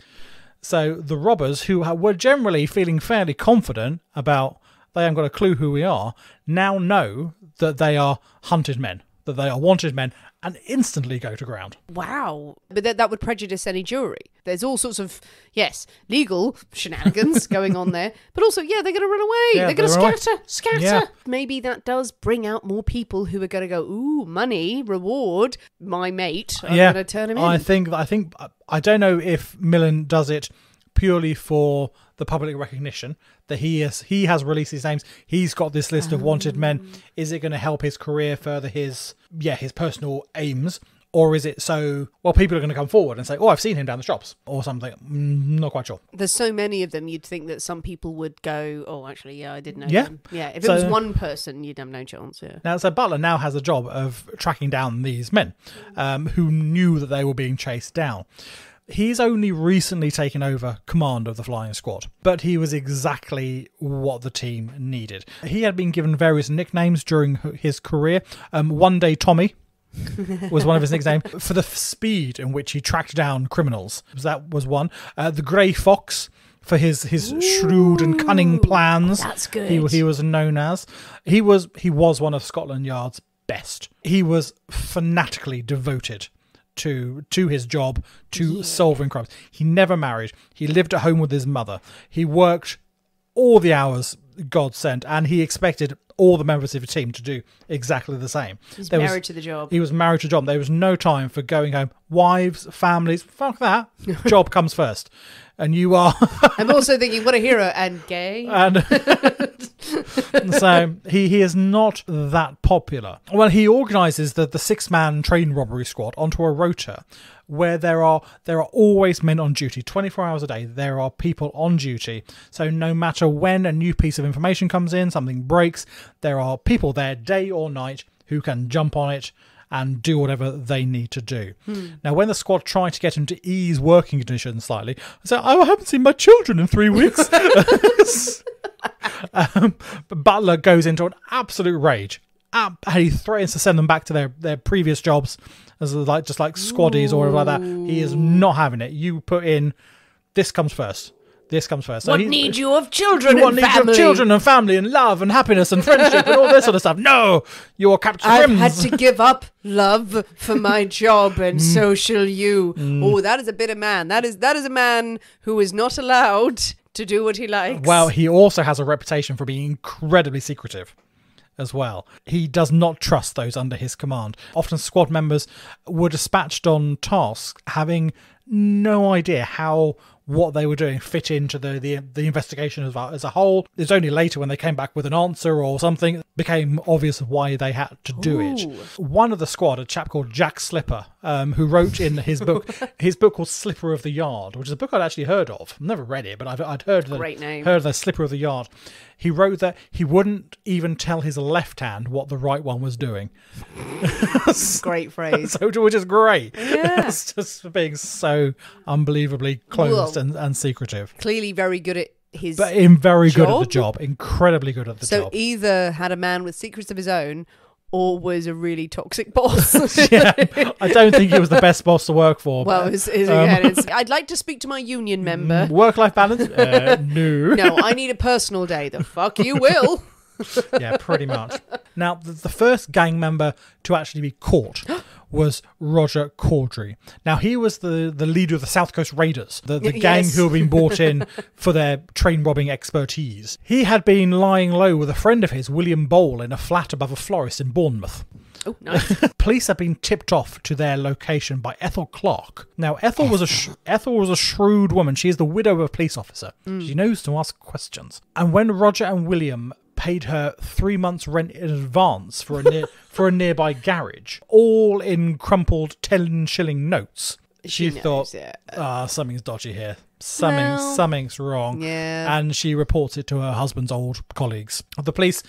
So the robbers, who were generally feeling fairly confident about they haven't got a clue who we are, now know that they are hunted men, that they are wanted men, and instantly go to ground. Wow. But that, that would prejudice any jury. There's all sorts of, yes, legal shenanigans going on there. But also, yeah, they're going to run away. Yeah, they're going to they're away. scatter, scatter. Yeah. Maybe that does bring out more people who are going to go, ooh, money, reward, my mate. I'm yeah, going to turn him in. I think I think I don't know if Millen does it purely for the public recognition that he is he has released these names. He's got this list of wanted men. Is it going to help his career further his yeah his personal aims? Or is it so? Well, people are going to come forward and say, "Oh, I've seen him down the shops," or something. Mm, not quite sure. There's so many of them, you'd think that some people would go, oh, actually, yeah, I did know Yeah. them. Yeah, if So- it was one person, you'd have no chance, yeah. Now, so Butler now has a job of tracking down these men um, who knew that they were being chased down. He's only recently taken over command of the flying squad, but he was exactly what the team needed. He had been given various nicknames during his career. Um, One Day Tommy was one of his nicknames for the speed in which he tracked down criminals. That was one. Uh, the Grey Fox for his his shrewd and cunning plans. That's He, good. he was known as. He was he was one of Scotland Yard's best. He was fanatically devoted to to his job, to solving crimes. He never married. He lived at home with his mother. He worked all the hours God sent, and he expected all the members of the team to do exactly the same. He's There was- married to the job. he was married to John. There was no time for going home. Wives, families, fuck that. Job comes first. And you are. I'm also thinking, what a hero and gay. and so he, he is not that popular. Well, he organises the, the six man train robbery squad onto a rota where there are there are always men on duty 24 hours a day there are people on duty so no matter when a new piece of information comes in something breaks there are people there day or night who can jump on it and do whatever they need to do. Now, when the squad tried to get him to ease working conditions slightly, I said, "Oh, I haven't seen my children in three weeks." um, but Butler goes into an absolute rage. Ab- he threatens to send them back to their, their previous jobs as like just like squaddies or whatever like that. He is not having it. You put in this comes first. This comes first. So what he- need you of children you want and need family? of children and family and love and happiness and friendship and all this sort of stuff. No, you're Captain I've had to give up love for my job, Mm. and so shall you. Oh, that is a bitter man. That is that is a man who is not allowed to do what he likes. Well, he also has a reputation for being incredibly secretive as well. He does not trust those under his command. Often squad members were dispatched on tasks having no idea how what they were doing fit into the the, the investigation as a, as a whole. It's only later when they came back with an answer or something it became obvious why they had to do it. One of the squad, a chap called Jack Slipper, um, who wrote in his book his book called Slipper of the Yard, which is a book I'd actually heard of. I've never read it, but I'd, I'd heard the Great name. heard the Slipper of the Yard. He wrote that he wouldn't even tell his left hand what the right one was doing, great phrase. so which is great. Yeah. it's just for being so unbelievably closed Well- and, and secretive, Clearly, very good at his. but in very good at the Job? job, incredibly good at the so job. So either had a man with secrets of his own, or was a really toxic boss. yeah, I don't think he was the best boss to work for. Well, it's, it's, um, again, it's, I'd like to speak to my union member. work life balance? Uh, no. No, I need a personal day. The fuck you will. yeah, pretty much. Now, the, the first gang member to actually be caught was Roger Cordrey. Now, he was the, the leader of the South Coast Raiders, the, the gang who had been brought in for their train robbing expertise. He had been lying low with a friend of his, William Boal, in a flat above a florist in Bournemouth. Oh, nice. Police have been tipped off to their location by Ethel Clark. Now, Ethel was a sh- Ethel was a shrewd woman. She is the widow of a police officer. Mm. She knows to ask questions. And when Roger and William paid her three months' rent in advance for a near- for a nearby garage, all in crumpled ten shilling notes, she, She thought. "Ah, something's dodgy here. Something, Well, something's wrong." yeah. and she reports it to her husband's old colleagues. The police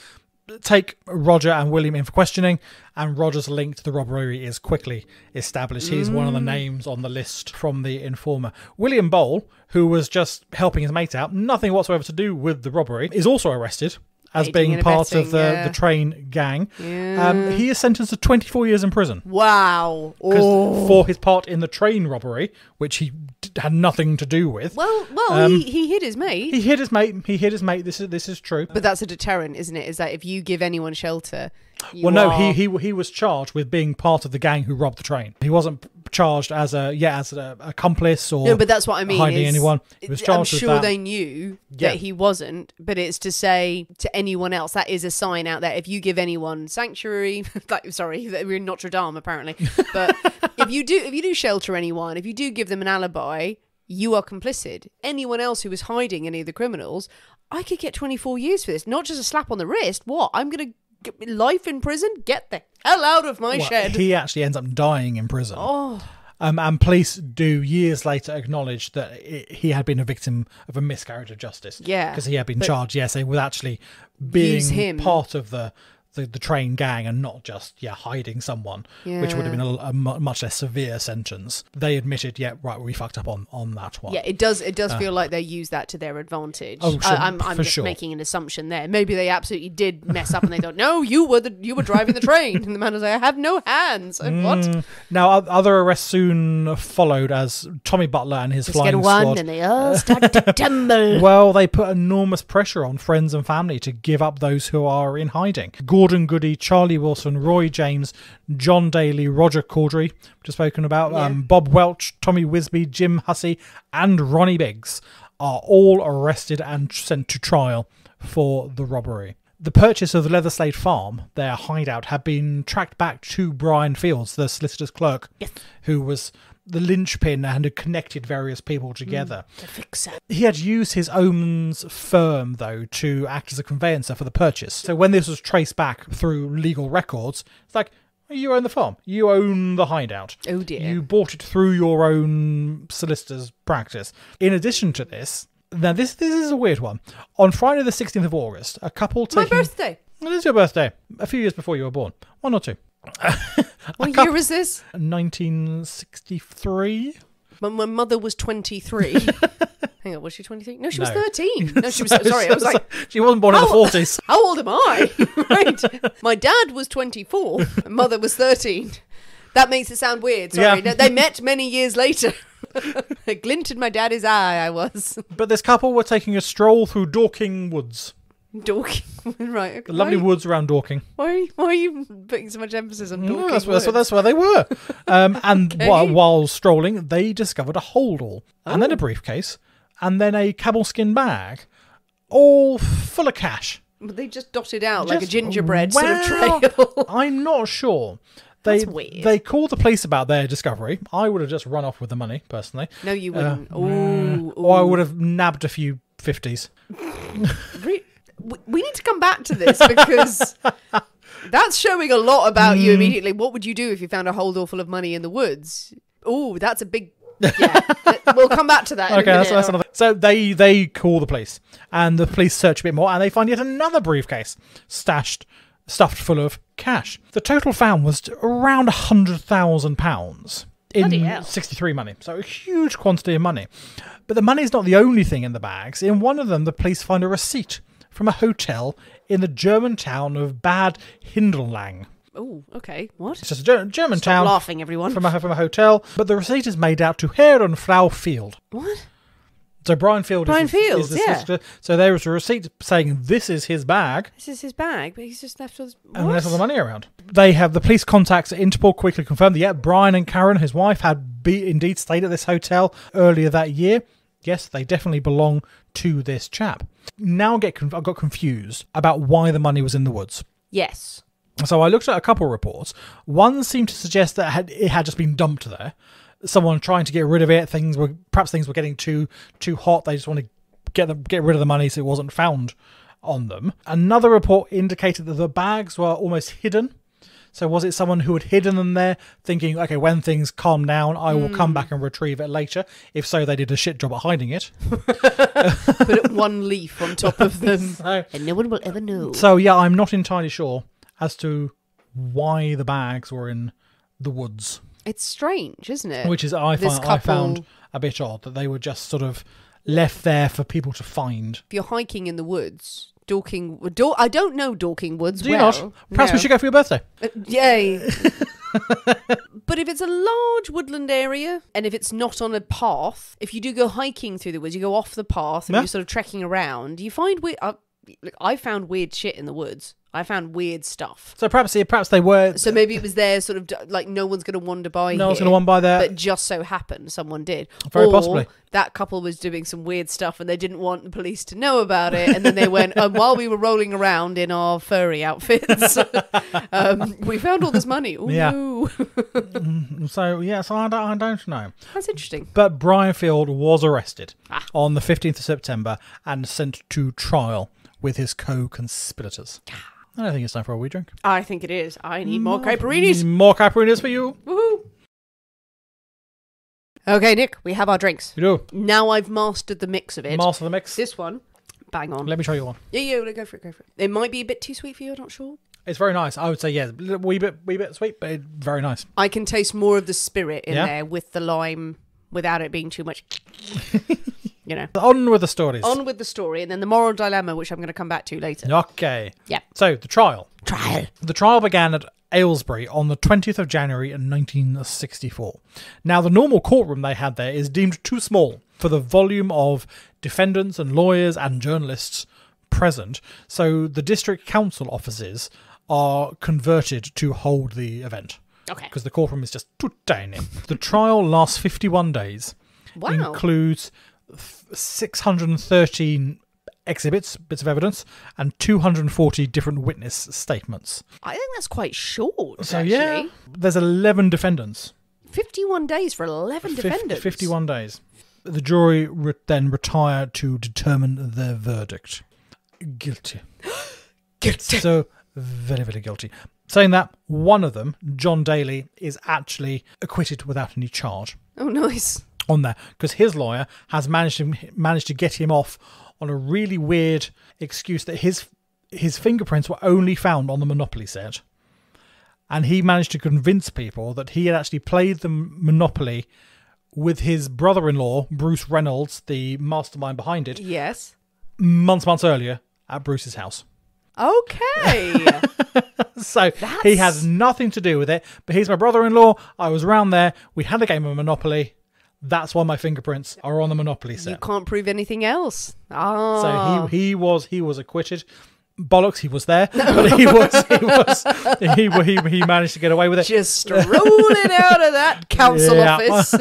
take Roger and William in for questioning, and Roger's link to the robbery is quickly established. He's one of Mm. the names on the list from the informer. William Boal, who was just helping his mate out, nothing whatsoever to do with the robbery, is also arrested. As being part of the, yeah. the train gang. Yeah. Um, he is sentenced to 24 years in prison. Wow. Oh. For his part in the train robbery, which he had nothing to do with. Well, well, Um, he, he hid his mate. He hit his mate. He hit his mate. This is this is true. but that's a deterrent, isn't it? Is that if you give anyone shelter, you Well, no, are- he, he he was charged with being part of the gang who robbed the train. He wasn't charged as a yeah as an accomplice or No, but that's what I mean. hiding anyone. Was I'm sure they knew Yeah. that he wasn't, but it's to say to anyone else that is a sign out there. If you give anyone sanctuary, like sorry, we're in Notre Dame apparently, but if you do, if you do shelter anyone, if you do give them an alibi, you are complicit. Anyone else who is hiding any of the criminals, I could get 24 years for this. Not just a slap on the wrist. What? I'm gonna get life in prison. Get the hell out of my Well, shed. He actually ends up dying in prison. oh, Um, and police do years later acknowledge that i he had been a victim of a miscarriage of justice. Yeah, because he had been charged. Yes, with actually being him. part of the. The, the train gang and not just yeah hiding someone which would have been a, a much less severe sentence they admitted yeah right we fucked up on on that one Yeah, it does. It does feel like they use that to their advantage. Oh, sure, I, am I'm for just sure. making an assumption there. Maybe they absolutely did mess up, and they thought, "No, you were the you were driving the train." And the man was like, "I have no hands." And what? Mm. Now, other arrests soon followed as Tommy Butler and his get flying one, squad. and they all to tumble. Well, they put enormous pressure on friends and family to give up those who are in hiding. Gordon Goody, Charlie Wilson, Roy James, John Daly, Roger Cordrey, just spoken about, Yeah. um, Bob Welch, Tommy Wisbey, Jim Hussey, and Ronnie Biggs are all arrested and sent to trial for the robbery. The purchase of the Leatherslade Farm, their hideout, had been tracked back to Brian Fields, the solicitor's clerk, Yes. who was the linchpin and had connected various people together. Mm, the fixer. He had used his own firm, though, to act as a conveyancer for the purchase. So when this was traced back through legal records, it's like, you own the farm, you own the hideout. Oh dear. You bought it through your own solicitor's practice. In addition to this, now this this is a weird one. On Friday the 16th of August, a couple My taking... birthday. It is your birthday. A few years before you were born. One or two. What year was this? 1963? When my mother was 23. Hang on, was she 23? No, she was No. 13. No, she was, sorry, I was like, she wasn't born in the How- 40s. how old am I? right. My dad was 24, and mother was 13. That makes it sound weird. Sorry. Yeah. No, they met many years later. a glint in my daddy's eye, I was. But this couple were taking a stroll through Dorking Woods. Dorking. right. Okay. The lovely why, woods around Dorking. Why are, you, why are you putting so much emphasis on No, Dorking? that's, where, that's, where, that's where they were. Um, and Okay. while, while strolling, they discovered a holdall, and then a Oh. briefcase, and then a camel skin bag, all full of cash. But they just dotted out like a gingerbread Well, sort of trail. I'm not sure. They That's weird. they called the police about their discovery. I would have just run off with the money personally, no, you Uh, wouldn't. Ooh, or I would have nabbed a few fifties. We- need to come back to this because that's showing a lot about Mm. you immediately. What would you do if you found a holdall full of money in the woods? Oh, that's a big. Yeah, we'll come back to that. Okay, that's, that's another. So they they call the police, and the police search a bit more, and they find yet another briefcase stashed, stuffed full of cash. The total found was around a hundred thousand pounds in sixty-three money. So a huge quantity of money. But the money is not the only thing in the bags. In one of them, the police find a receipt from a hotel in the German town of Bad Hindelang. Oh, okay. What? It's just a Ger- German Stop town laughing, everyone. from a, from a hotel, but the receipt is made out to Herr and Frau Field. what? So Brian Field Brian is, the- is the yeah. solicitor. So there was a receipt saying this is his bag This is his bag, but he's just left all this. and there's all the money around. They have the police contacts at Interpol quickly confirmed that yeah, Brian and Karin, his wife, had be, indeed stayed at this hotel earlier that year. Yes, they definitely belong to this chap. Now get I got confused about why the money was in the woods. Yes. So I looked at a couple of reports. One seemed to suggest that it had, it had just been dumped there. Someone trying to get rid of it. Things were perhaps things were getting too too hot. They just want to get the, get rid of the money so it wasn't found on them. Another report indicated that the bags were almost hidden. So was it someone who had hidden them there, thinking, okay, when things calm down, I will come back hmm. and retrieve it later? If so, they did a shit job at hiding it. Put one leaf on top of them, So, and no one will ever know. so yeah, I'm not entirely sure as to why the bags were in the woods. It's strange, isn't it? which is I, find, I found a bit odd that they were just sort of left there for people to find. if you're hiking in the woods, Dorking. Dor- I don't know Dorking Woods Do you well. not? Perhaps No. we should go for your birthday. Uh, yay. but if it's a large woodland area and if it's not on a path, if you do go hiking through the woods, you go off the path and Yeah. you're sort of trekking around, you find weird. Uh, look, I found weird shit in the woods. I found weird stuff. So perhaps perhaps they were. So maybe it was there, sort of like no one's going to wander by. no one's going to one by there. But just so happened someone did. Very or possibly. That couple was doing some weird stuff and they didn't want the police to know about it. And then they went, and while we were rolling around in our furry outfits, um, we found all this money. Oh, Yeah. no. so yes, I don't, I don't know. That's interesting. But Brian Field was arrested Ah. on the 15th of September and sent to trial with his co-conspirators. Ah. I think it's time for a wee drink. I think it is. I need more mm, caipirinhas. More caipirinhas for you. Woohoo. Okay, Nick, we have our drinks. You do. Now I've mastered the mix of it. Master the mix. this one, bang on. Let me show you one. yeah, yeah, go for it, go for it. It might be a bit too sweet for you, I'm not sure. It's very nice. I would say yes, a wee bit, wee bit sweet, but it- very nice. I can taste more of the spirit in Yeah? there with the lime without it being too much. you know. On with the stories. On with the story and then the moral dilemma, which I'm going to come back to later. Okay. Yeah. So the trial. Trial. The trial began at Aylesbury on the 20th of January in 1964. Now, the normal courtroom they had there is deemed too small for the volume of defendants and lawyers and journalists present, so the district council offices are converted to hold the event Okay. because the courtroom is just too tiny. the trial lasts 51 days, Wow. includes 613 exhibits, bits of evidence, and 240 different witness statements. I think that's quite short. So, actually. yeah, there's 11 defendants. 51 days for 11 Fif- defendants. 51 days. The jury re- then retired to determine their verdict. Guilty. Guilty. So, very, very guilty. Saying that, one of them, John Daly, is actually acquitted without any charge Oh, nice. On there because his lawyer has managed to managed to get him off on a really weird excuse that his his fingerprints were only found on the Monopoly set, and he managed to convince people that he had actually played the Monopoly with his brother-in-law Bruce Reynolds, the mastermind behind it, Yes. months months earlier at Bruce's house. Okay. So he has nothing to do with it, but he's my brother-in-law. I was around there. We had a game of Monopoly. That's why my fingerprints are on the Monopoly set. you can't prove anything else. Ah. So he he was he was acquitted. Bollocks, he was there, but he was he was he he, he managed to get away with it. just strolling out of that council Yeah. office.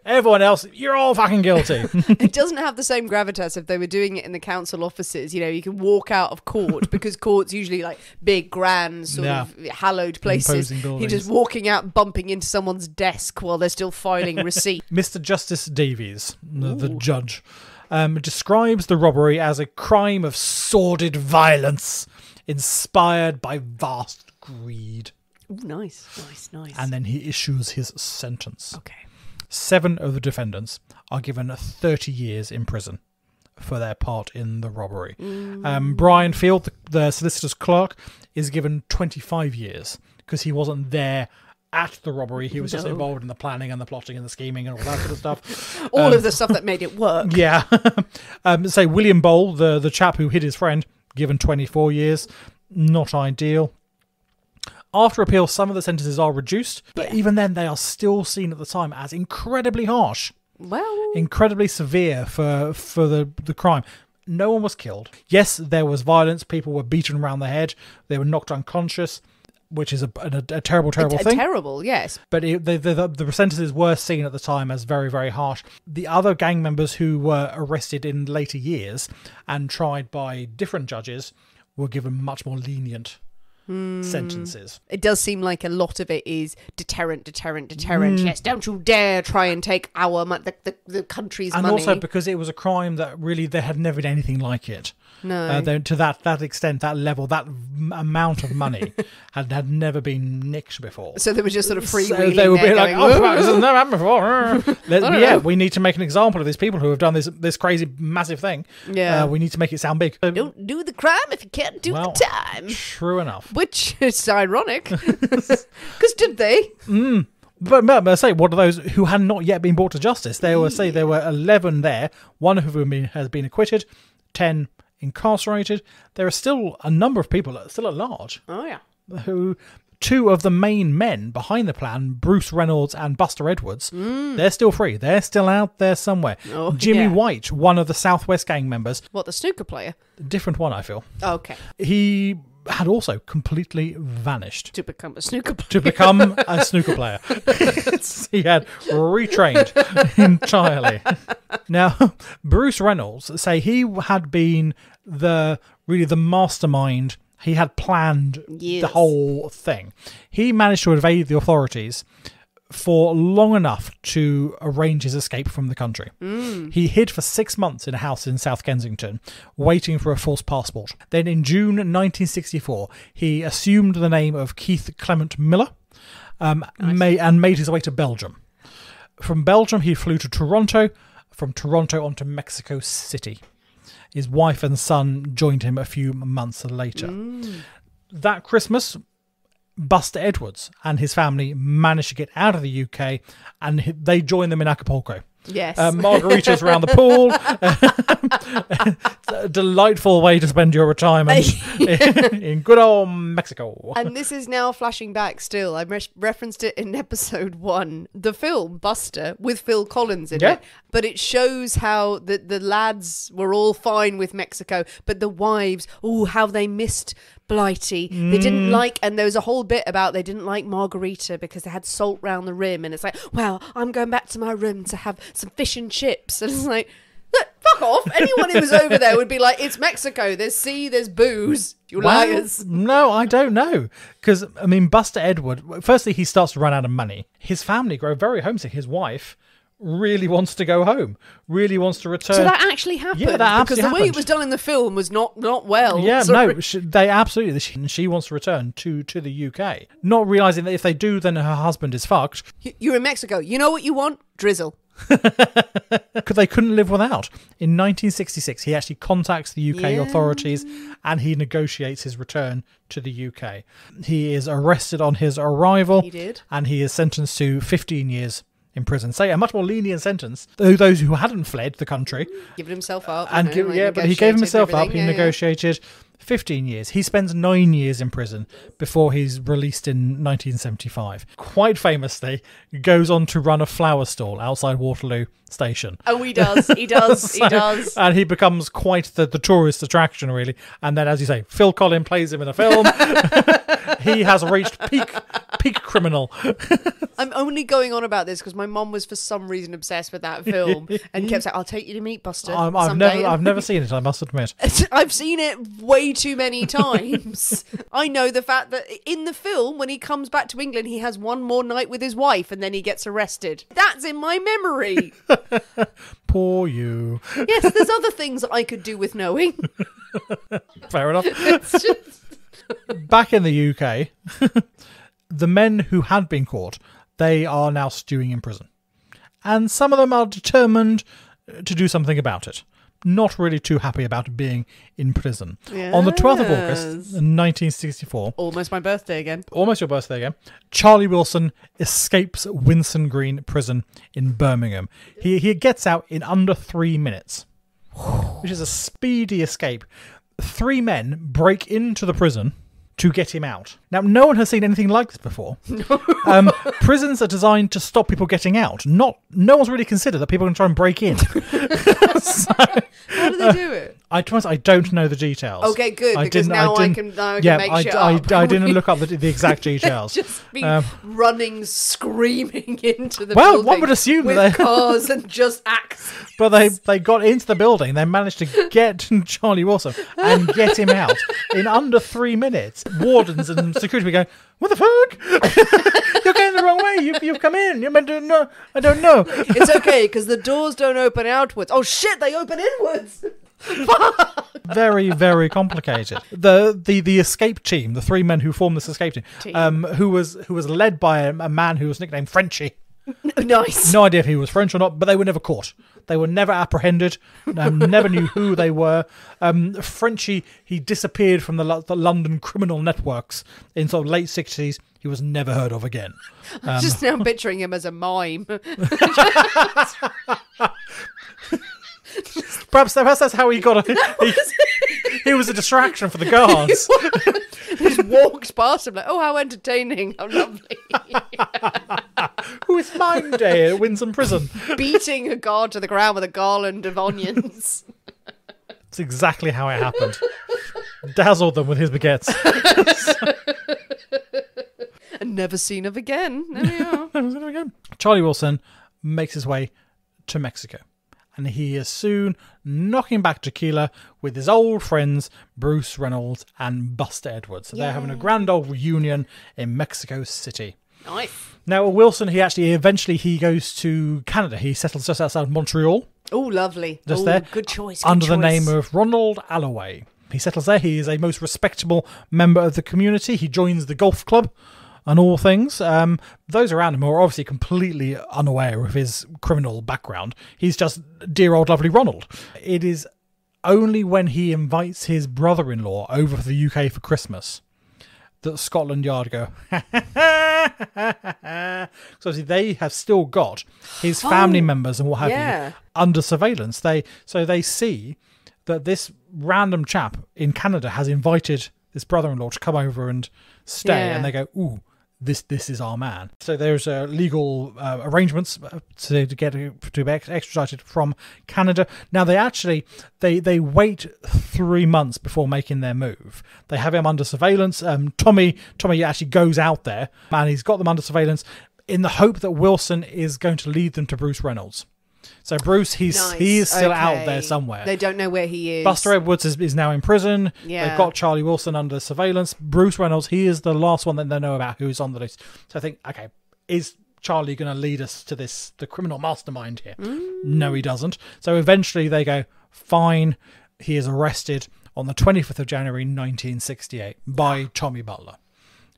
Everyone else, you're all fucking guilty. it doesn't have the same gravitas if they were doing it in the council offices. You know, you can walk out of court because court's usually like big, grand, sort Yeah. of hallowed places. You're just walking out, bumping into someone's desk while they're still filing receipt. Mr. Justice Davies, the judge, um, describes the robbery as a crime of sordid violence inspired by vast greed. Ooh, nice, nice, nice. And then he issues his sentence. okay. Seven of the defendants are given 30 years in prison for their part in the robbery. Um, Brian Field, the, the solicitor's clerk, is given 25 years because he wasn't there at the robbery. He was just involved in the planning and the plotting and the scheming and all that sort of stuff. All of the stuff that made it work. Yeah. um, say William Boal, the, the chap who hid his friend, given 24 years. Not ideal. After appeal, some of the sentences are reduced, but even then, they are still seen at the time as incredibly harsh, Well, incredibly severe for for the the crime. No one was killed. Yes, there was violence. People were beaten around the head. They were knocked unconscious, which is a, a, a terrible, terrible a- thing terrible, yes. but it, the, the, the, the sentences were seen at the time as very, very harsh. The other gang members who were arrested in later years and tried by different judges were given much more lenient sentences. It does seem like a lot of it is deterrent, deterrent, deterrent. Mm. Yes, don't you dare try and take our the, the, the country's And money. also because it was a crime that really there had never been anything like it. No, Uh, to that that extent, that level, that m- amount of money had had never been nicked before. so they were just sort of So they would be like, "Oh, this has never happened before." Let- yeah, know. we need to make an example of these people who have done this this crazy, massive thing. Yeah. uh, we need to make it sound big. Don't do the crime if you can't do Well, the time. True enough. Which is ironic. Because did they? But, but, but say, what are those who had not yet been brought to justice? There were, say, there were 11 there, one of whom been- has been acquitted, 10 incarcerated. There are still a number of people that are still at large Oh, yeah. who. Two of the main men behind the plan, Bruce Reynolds and Buster Edwards, mm. they're still free. They're still out there somewhere. Oh, Jimmy yeah. White, one of the Southwest gang members, What, the snooker player? different one, I feel. Oh, okay. He had also completely vanished. To become a snooker player. to become a snooker player. he had retrained entirely. Now, Bruce Reynolds say he had been the really the mastermind. He had planned Yes. the whole thing. He managed to evade the authorities for long enough to arrange his escape from the country. He hid for six months in a house in South Kensington, waiting for a false passport. Then in June 1964, he assumed the name of Keith Clement Miller um, ma- and made his way to Belgium. From Belgium, he flew to Toronto, from Toronto on to Mexico City. His wife and son joined him a few months later. Mm. That Christmas, Buster Edwards and his family managed to get out of the UK and they joined them in Acapulco. Yes. Uh, margaritas around the pool—a delightful way to spend your retirement in good old Mexico. and this is now flashing back still. I re- referenced it in episode one, the film Buster with Phil Collins in Yeah. it. But it shows how the, the lads were all fine with Mexico, but the wives, oh, how they missed Blighty. They Mm. didn't like, and there was a whole bit about they didn't like Margarita because they had salt round the rim. And it's like, well, I'm going back to my room to have some fish and chips. And it's like, fuck off. Anyone who was over there would be like, it's Mexico. There's sea, there's booze. You Well, liars. no, I don't know. Because, I mean, Buster Edward, firstly, he starts to run out of money. His family grow very homesick. His wife really wants to go home, really wants to return. So that actually happened. Yeah, that because the absolutely way it was done in the film was not not well. yeah, Sorry. no, she, they absolutely. She, she wants to return to to the UK, not realizing that if they do, then her husband is fucked. You're in Mexico. You know what you want? Drizzle. Because they couldn't live without. In 1966, he actually contacts the UK Yeah. authorities and he negotiates his return to the UK. He is arrested on his arrival. He did. and he is sentenced to 15 years in prison. Say a much more lenient sentence than those who hadn't fled the country. Giving himself up. And know, give, like yeah, but he gave himself up. He Yeah, yeah. Negotiated 15 years. He spends nine years in prison before he's released in 1975. Quite famously, goes on to run a flower stall outside Waterloo Station. Oh, he does. He does. he does. And he becomes quite the, the tourist attraction, really. And then, as you say, Phil Collin plays him in a film. he has reached peak peak criminal. I'm only going on about this because my mom was for some reason obsessed with that film and kept saying, "I'll take you to meet Buster." I'm, I've never I've never seen it. I must admit. I've seen it way too many times. I know the fact that in the film, when he comes back to England, he has one more night with his wife and then he gets arrested. That's in my memory. Poor you. yes, there's other things I could do with knowing. Fair enough. It's just- Back in the UK, the men who had been caught, they are now stewing in prison. And some of them are determined to do something about it. Not really too happy about being in prison. On the 12th of August, 1964, Almost my birthday again. almost your birthday again, Charlie Wilson escapes Winson Green prison in Birmingham. He, he gets out in under three minutes, which is a speedy escape. Three men break into the prison to get him out. Now, no one has seen anything like this before. Um, prisons are designed to stop people getting out. Not, no one's really considered that people can try and break in. so, How do they do it? I, honest, I don't know the details. Okay, good, I because didn't- now I didn't- can- now I can yeah, make I, shit I, up. I didn't look up the, the exact details. Just be Um, running, screaming into the building. Well, one would assume with that they- cars and just axe. But they they got into the building. They managed to get Charlie Wilson and get him out in under three minutes. Wardens and security were going, "What the fuck? You're going the wrong way. You, you've come in. You're meant to no. I don't know." It's okay because the doors don't open outwards. Oh shit, they open inwards. Very very complicated. The the the escape team, the three men who formed this escape team, Team. um, who was who was led by a, a man who was nicknamed Frenchie. nice. No idea if he was French or not, but they were never caught. They were never apprehended. Um, never knew who they were. Um, Frenchie, he disappeared from the, the London criminal networks in sort of late sixties. He was never heard of again. Um, Just now picturing him as a mime. Perhaps, perhaps that's how he got. A, he, he was a distraction for the guards. just walked past him like, oh, how entertaining, how lovely. Who is mine day at Windsor Prison? Beating a guard to the ground with a garland of onions. It's exactly how it happened. Dazzled them with his baguettes. and never seen of again. There we are. Charlie Wilson makes his way to Mexico. And he is soon knocking back tequila with his old friends Bruce Reynolds and Buster Edwards. So they're having a grand old reunion in Mexico City. nice. Now Wilson, he actually eventually he goes to Canada. He settles just outside Montreal, Oh, lovely. just Ooh, there, Good choice. Good under the name of Ronald Alloway. He settles there. He is a most respectable member of the community. He joins the golf club and all things. Um, those around him are obviously completely unaware of his criminal background. He's just dear old lovely Ronald. It is only when he invites his brother-in-law over to the UK for Christmas that Scotland Yard go. so obviously they have still got his family Oh, members and what have yeah. you under surveillance. They so they see that this random chap in Canada has invited this brother-in-law to come over and stay, Yeah. and they go, "Ooh, this this is our man." So there's uh, legal uh, arrangements uh, to, to get to be ex- extradited from Canada. Now they actually they they wait three months before making their move. They have him under surveillance. Um, Tommy Tommy actually goes out there and he's got them under surveillance in the hope that Wilson is going to lead them to Bruce Reynolds. So Bruce, he's Nice. he is still out there somewhere. They don't know where he is. Buster Edwards is, is now in prison. Yeah. They've got Charlie Wilson under surveillance. Bruce Reynolds, he is the last one that they know about who's on the list. So I think, okay, is Charlie going to lead us to this the criminal mastermind here? No, he doesn't. So eventually they go, fine. He is arrested on the 25th of January 1968 by Tommy Butler.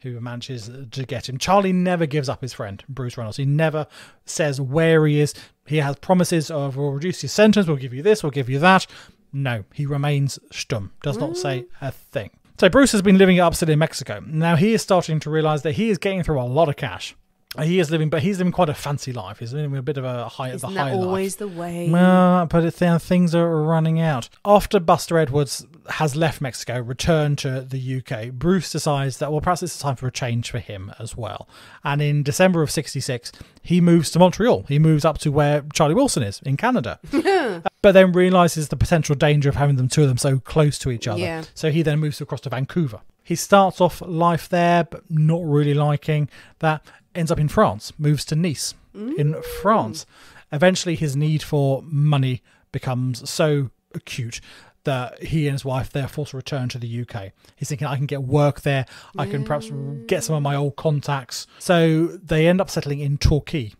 Who manages to get him? Charlie never gives up his friend, Bruce Reynolds. He never says where he is. He has promises of we'll reduce your sentence, we'll give you this, we'll give you that. No, he remains stum, does not say a thing. So Bruce has been living upstate in Mexico. Now he is starting to realize that he is getting through a lot of cash. He is living, but he's living quite a fancy life. He's living a bit of a high, the Isn't high that life. always the way? Well, but th- things are running out. After Buster Edwards has left Mexico, returned to the UK, Bruce decides that, well, perhaps it's time for a change for him as well. And in December of 66, he moves to Montreal. He moves up to where Charlie Wilson is in Canada. but then realizes the potential danger of having them two of them so close to each other. Yeah. So he then moves across to Vancouver. He starts off life there, but not really liking that. Ends up in France, moves to Nice in France. Eventually, his need for money becomes so acute that he and his wife they're forced to return to the UK. He's thinking, I can get work there. I can perhaps get some of my old contacts. So they end up settling in Torquay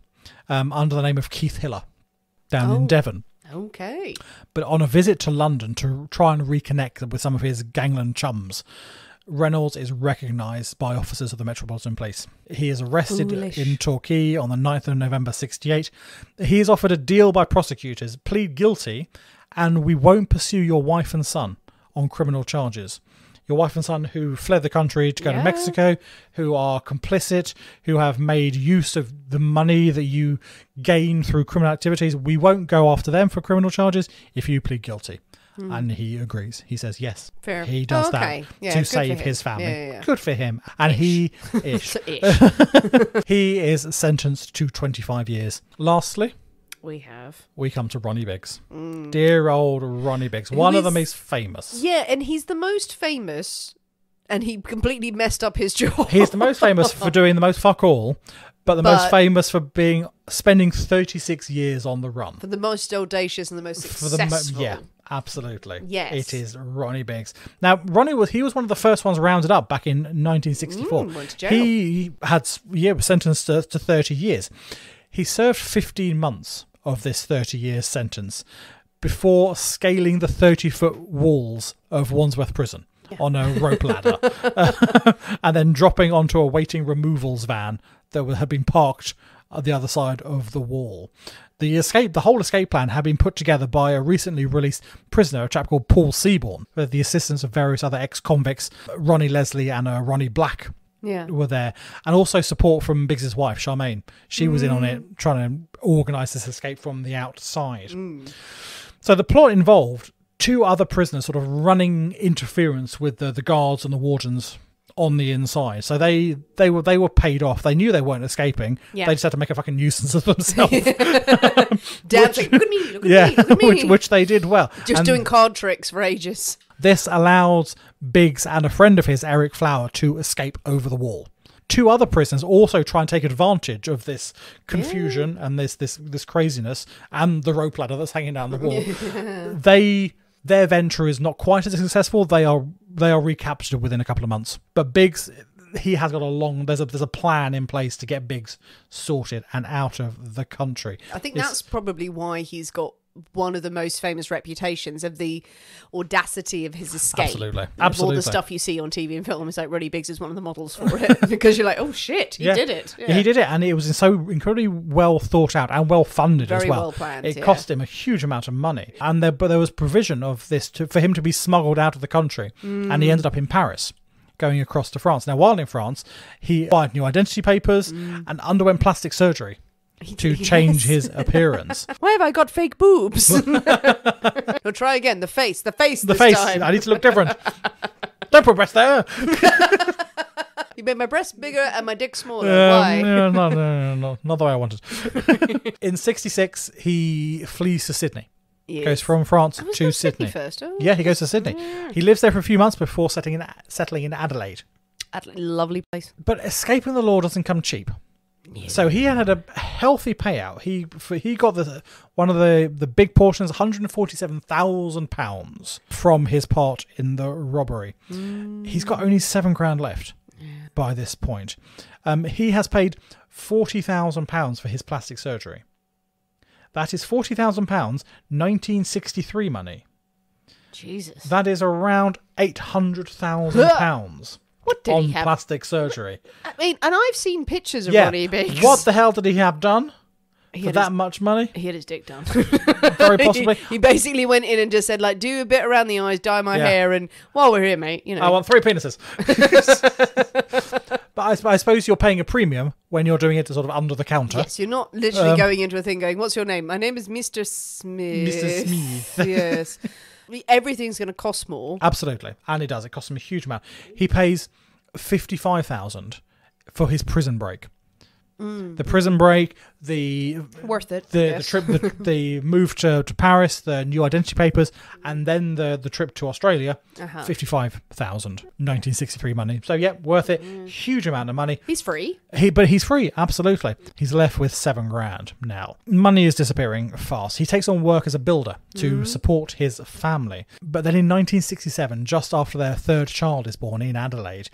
um, under the name of Keith Hiller down Oh. in Devon Okay. but on a visit to London to try and reconnect with some of his gangland chums, Reynolds is recognised by officers of the Metropolitan Police. He is arrested Foolish. in Torquay on the 9th of November 68. He is offered a deal by prosecutors, plead guilty, and we won't pursue your wife and son on criminal charges. Your wife and son who fled the country to go Yeah. to Mexico, who are complicit, who have made use of the money that you gain through criminal activities. We won't go after them for criminal charges if you plead guilty. Mm. And he agrees. He says yes. Fair. He does Oh, okay. that Yeah, to save his family. Yeah, yeah. Good for him. And he ish. So ish. he is sentenced to 25 years. Lastly, we have. we come to Ronnie Biggs. Mm. Dear old Ronnie Biggs, one of the is- most famous. Yeah, and he's the most famous, and he completely messed up his job. He's the most famous for doing the most fuck all, but the most famous for being spending 36 years on the run. for the most audacious and the most For the mo- successful. yeah, absolutely. Yes. it is Ronnie Biggs. Now, Ronnie was he was one of the first ones rounded up back in 1964. Mm, went to jail. He had yeah was sentenced to, to 30 years. He served 15 months of this 30 years sentence before scaling the 30 foot walls of Wandsworth Prison. On a rope ladder, and then dropping onto a waiting removals van that had been parked at the other side of the wall. The escape, the whole escape plan, had been put together by a recently released prisoner, a chap called Paul Seabourne, with the assistance of various other ex-convicts, Ronnie Leslie and uh, Ronnie Black, Yeah. were there, and also support from Biggs's wife, Charmaine. She was in on it, trying to organise this escape from the outside. So the plot involved two other prisoners sort of running interference with the, the guards and the wardens on the inside. So they they were they were paid off. They knew they weren't escaping. Yeah. They just had to make a fucking nuisance of themselves. Dancing. Look at me. Look at yeah, me. Look at me. which which they did well. Just And doing card tricks for ages. this allowed Biggs and a friend of his, Eric Flower, to escape over the wall. Two other prisoners also try and take advantage of this confusion and this this this craziness and the rope ladder that's hanging down the wall. they their venture is not quite as successful. They are they are recaptured within a couple of months. But Biggs he has got a long there's a there's a plan in place to get Biggs sorted and out of the country. I think It's- that's probably why he's got one of the most famous reputations of the audacity of his escape. Absolutely. Of all the stuff you see on TV and film, it's like Ronnie Biggs is one of the models for it because you're like, oh shit, he did it. Yeah. He did it, and it was so incredibly well thought out and well funded as well. well planned, It yeah. cost him a huge amount of money, and there, but there was provision of this to, for him to be smuggled out of the country, and Mm. he ended up in Paris. Going across to France. Now, while in France, he acquired new identity papers Mm. and underwent plastic surgery to change his appearance. Why have I got fake boobs? We'll try again. The face. The face. The this face, Time. I need to look different. Don't put breasts there. You made my breast bigger and my dick smaller. Um, Why? no, no, no, no, no, not the way I wanted. in '66, he flees to Sydney. Yes. Goes from France to going Sydney. first. Oh, Yeah, he goes to Sydney. He lives there for a few months before settling in, settling in Adelaide. Adelaide, lovely place. But escaping the law doesn't come cheap. So he had a healthy payout. He for, he got the one of the the big portions, one hundred forty seven thousand pounds from his part in the robbery. He's got only seven grand left by this point. Um, he has paid forty thousand pounds for his plastic surgery. That is forty thousand pounds, nineteen sixty three money. Jesus. That is around eight hundred thousand pounds what did on he have? plastic surgery. I mean, and I've seen pictures of Yeah. Ronnie Biggs. What the hell did he have done he for that his, much money? he had his dick done. Very possibly. he, he basically went in and just said, like, do a bit around the eyes, dye my Yeah. hair, and while we're here, mate, you know. I want three penises. but I, I suppose you're paying a premium when you're doing it sort of under the counter. Yes, you're not literally Um, going into a thing going, "What's your name?" My name is Mr. Smith. Mr. Smith. yes. Everything's going to cost more. Absolutely, and it does. It costs him a huge amount. He pays fifty-five thousand for his prison break. Mm. The prison break, the Worth it. the, the trip, the, the move to, to Paris, the new identity papers, and then the the trip to Australia. Uh-huh. 55,000, 1963 money. So yeah, worth it. Mm. Huge amount of money. He's free. He, but he's free, absolutely. He's left with seven grand now. Money is disappearing fast. He takes on work as a builder to mm. support his family. But then in 1967, just after their third child is born in Adelaide,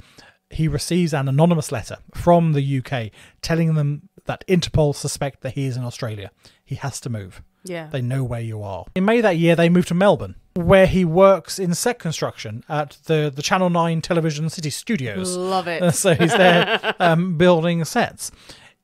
he receives an anonymous letter from the UK telling them that Interpol suspect that he is in Australia. He has to move. Yeah. They know where you are. In May that year, they moved to Melbourne, where he works in set construction at the, the Channel 9 Television City Studios. Love it. So he's there um, building sets.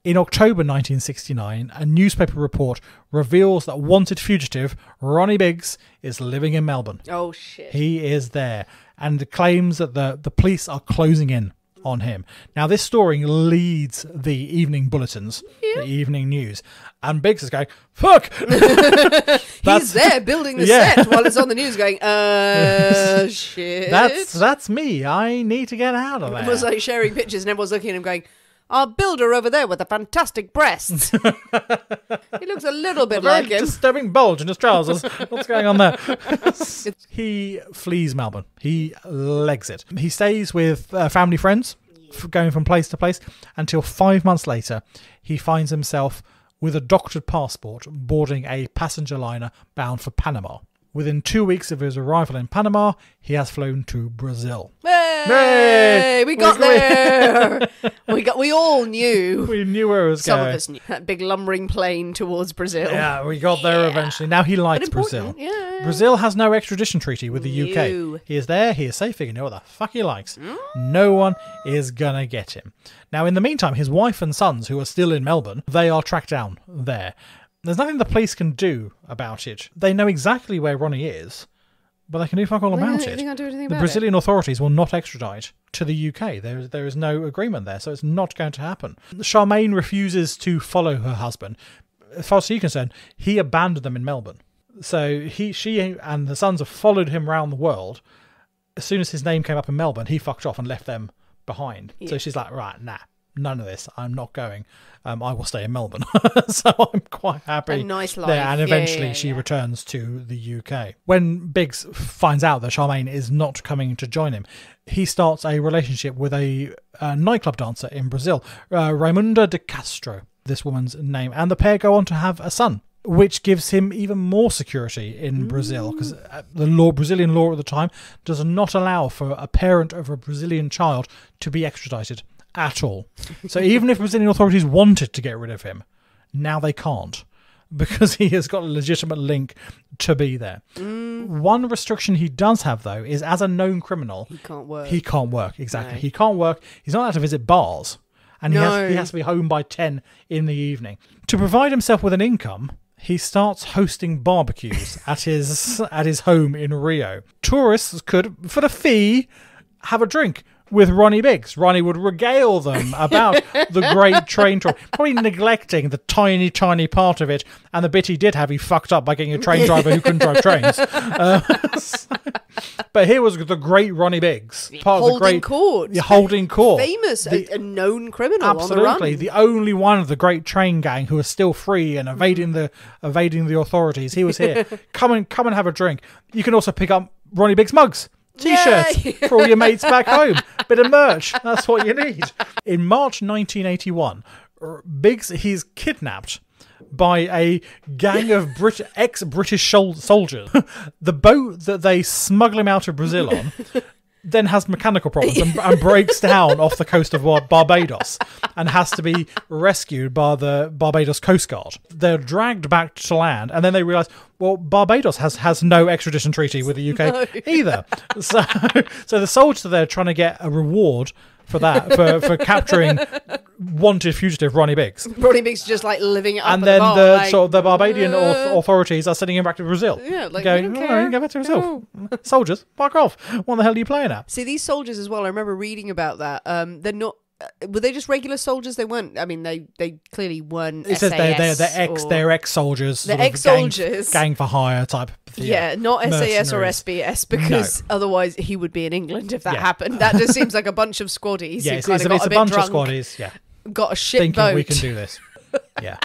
In October 1969, a newspaper report reveals that wanted fugitive Ronnie Biggs is living in Melbourne. oh shit. He is there and claims that the, the police are closing in on him. Now, this story leads the evening bulletins, the evening news, and Biggs is going, fuck! He's there building the Yeah. set while it's on the news, going, "Uh, shit." That's that's me. I need to get out of there. Was like sharing pictures, and everyone's looking at him, going, "Our builder over there with the fantastic breasts." he looks a little bit very like him. disturbing bulge in his trousers. What's going on there? he flees Melbourne. He legs it. He stays with uh, family friends, f- going from place to place until five months later, he finds himself with a doctored passport boarding a passenger liner bound for Panama. Within two weeks of his arrival in Panama, he has flown to Brazil. Hey, Hey! we got We- there. we got. We all knew. We knew where it was Some going. of us knew that big lumbering plane towards Brazil. Yeah, we got there eventually. Now he likes Brazil. yeah. Brazil has no extradition treaty with the No. UK. He is there, he is safe, he can do what the fuck he likes. Mm. No one is gonna get him. Now, in the meantime, his wife and sons, who are still in Melbourne, they are tracked down there. There's nothing the police can do about it. They know exactly where Ronnie is, but they can do fuck all about it. they can't do anything the about. Brazilian authorities will not extradite to the UK. There is, there is no agreement there, so it's not going to happen. Charmaine refuses to follow her husband. As far as she's concerned, he abandoned them in Melbourne. So he, she, and the sons have followed him around the world. As soon as his name came up in Melbourne, he fucked off and left them behind. So she's like, right, nah, none of this. I'm not going. Um, I will stay in Melbourne. so I'm quite happy A nice life. there. And eventually yeah, she yeah. returns to the UK. When Biggs finds out that Charmaine is not coming to join him, he starts a relationship with a, uh nightclub dancer in Brazil, uh, Raimunda de Castro, this woman's name. And the pair go on to have a son. Which gives him even more security in Brazil because the law, Brazilian law at the time, does not allow for a parent of a Brazilian child to be extradited at all. So even if Brazilian authorities wanted to get rid of him, now they can't because he has got a legitimate link to be there. Mm. One restriction he does have, though, is as a known criminal, He can't work. he can't work. Exactly. No. He can't work. He's not allowed to visit bars. And he, has, he has to be home by 10 in the evening. To provide himself with an income, he starts hosting barbecues at his at his home in Rio. Tourists could, for the fee, have a drink with Ronnie Biggs. Ronnie would regale them about the great train tour, probably neglecting the tiny, tiny part of it. And the bit he did have, he fucked up by getting a train driver who couldn't drive trains. Uh, but here was the great Ronnie Biggs, part holding of the great court. yeah, holding court. Famous, The- a, a known criminal Absolutely, the the only one of the great train gang who is still free and evading the evading the authorities. He was here. come and come and have a drink. You can also pick up Ronnie Biggs mugs. T-shirts for all your mates back home. Bit of merch. That's what you need. In March 1981, Biggs he's kidnapped by a gang of Brit- ex-British shol- soldiers. the boat that they smuggle him out of Brazil on then has mechanical problems and, and breaks down off the coast of Bar- Barbados and has to be rescued by the Barbados Coast Guard. They're dragged back to land and then they realise, well, Barbados has, has no extradition treaty with the UK either. So, so the soldiers are there trying to get a reward for that, for, for capturing wanted fugitive Ronnie Biggs. Ronnie Biggs just like living it up. And then the, bar, the like, sort of the Barbadian uh, authorities are sending him back to Brazil. Yeah, like, going, "Oh, care." go back to Brazil. Soldiers, fuck off. What the hell are you playing at? See these soldiers as well. I remember reading about that. Um, they're not. Uh, Were they just regular soldiers? They weren't. I mean, they they clearly weren't. It says they're, they're, they're ex they're ex soldiers. They're ex-soldiers. gang, gang for hire type. Yeah, not SAS or. SBS because otherwise he would be in England if that Yeah. happened. That just seems like a bunch of squaddies Yeah, it's, it's, a- got it's a, a bunch drunk, of squaddies. Yeah, got a shit thinking boat. we can do this. Yeah.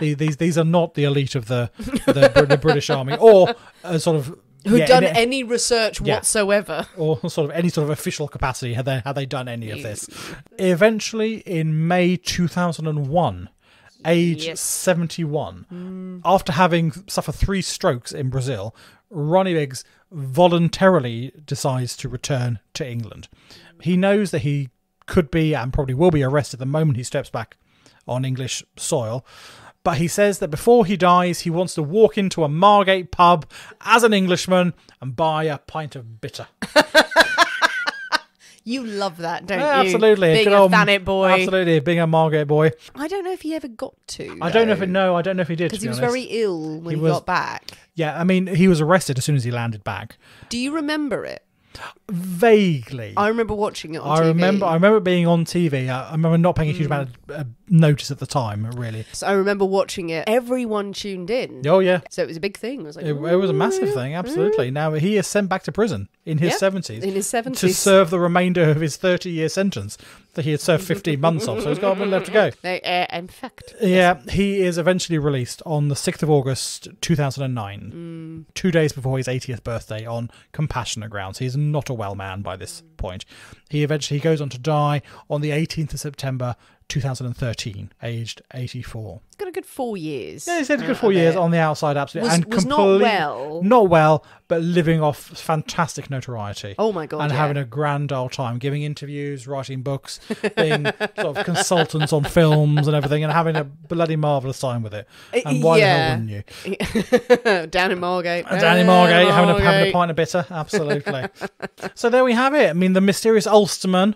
These, these these are not the elite of the the, the British Army or uh, sort of Who'd yeah, done in- any research Yeah. whatsoever. or sort of any sort of official capacity had they had they done any of this. Eventually, in May 2001, age Yes. 71, mm. after having suffered three strokes in Brazil, Ronnie Biggs voluntarily decides to return to England. He knows that he could be and probably will be arrested the moment he steps back on English soil. But he says that before he dies, he wants to walk into a Margate pub as an Englishman and buy a pint of bitter. You love that, don't Yeah, you? absolutely. Being Good a old- Thanet boy. Absolutely, being a Margate boy. I don't know if he ever got to. I don't know if it. No, I don't know if he did. because he be was honest. very ill when He he, was- got back. Yeah, I mean, he was arrested as soon as he landed back. Do you remember it? Vaguely, I remember watching it on I TV. remember. I remember being on TV. I, I remember not paying a Mm. huge amount of uh, notice at the time. Really. So I remember watching it. Everyone tuned in. Oh yeah, So it was a big thing. It was like it, it was a massive thing. Absolutely. Now he is sent back to prison in his seventies in his seventies, to serve the remainder of his thirty-year sentence that he had served fifteen months of. So he's got a bit left to go. They, uh, in fact, Yeah, he is eventually released on the 6th of August 2009, Mm. two days before his 80th birthday on compassionate grounds. He's not a well man by this point. He eventually he goes on to die on the 18th of September 2013, aged 84. it's got a good four years. Yeah, he's had a good uh, four years on the outside, absolutely. Was- and was not complete- well. Not well, but living off fantastic notoriety. Oh my god! and yeah. having a grand old time, giving interviews, writing books, being sort of consultants on films and everything, and having a bloody marvelous time with it. Uh, and why yeah. the hell wouldn't you? down in Margate. Uh, and Danny Margate having a, having a pint of bitter, absolutely. so there we have it. I mean, the mysterious Ulsterman,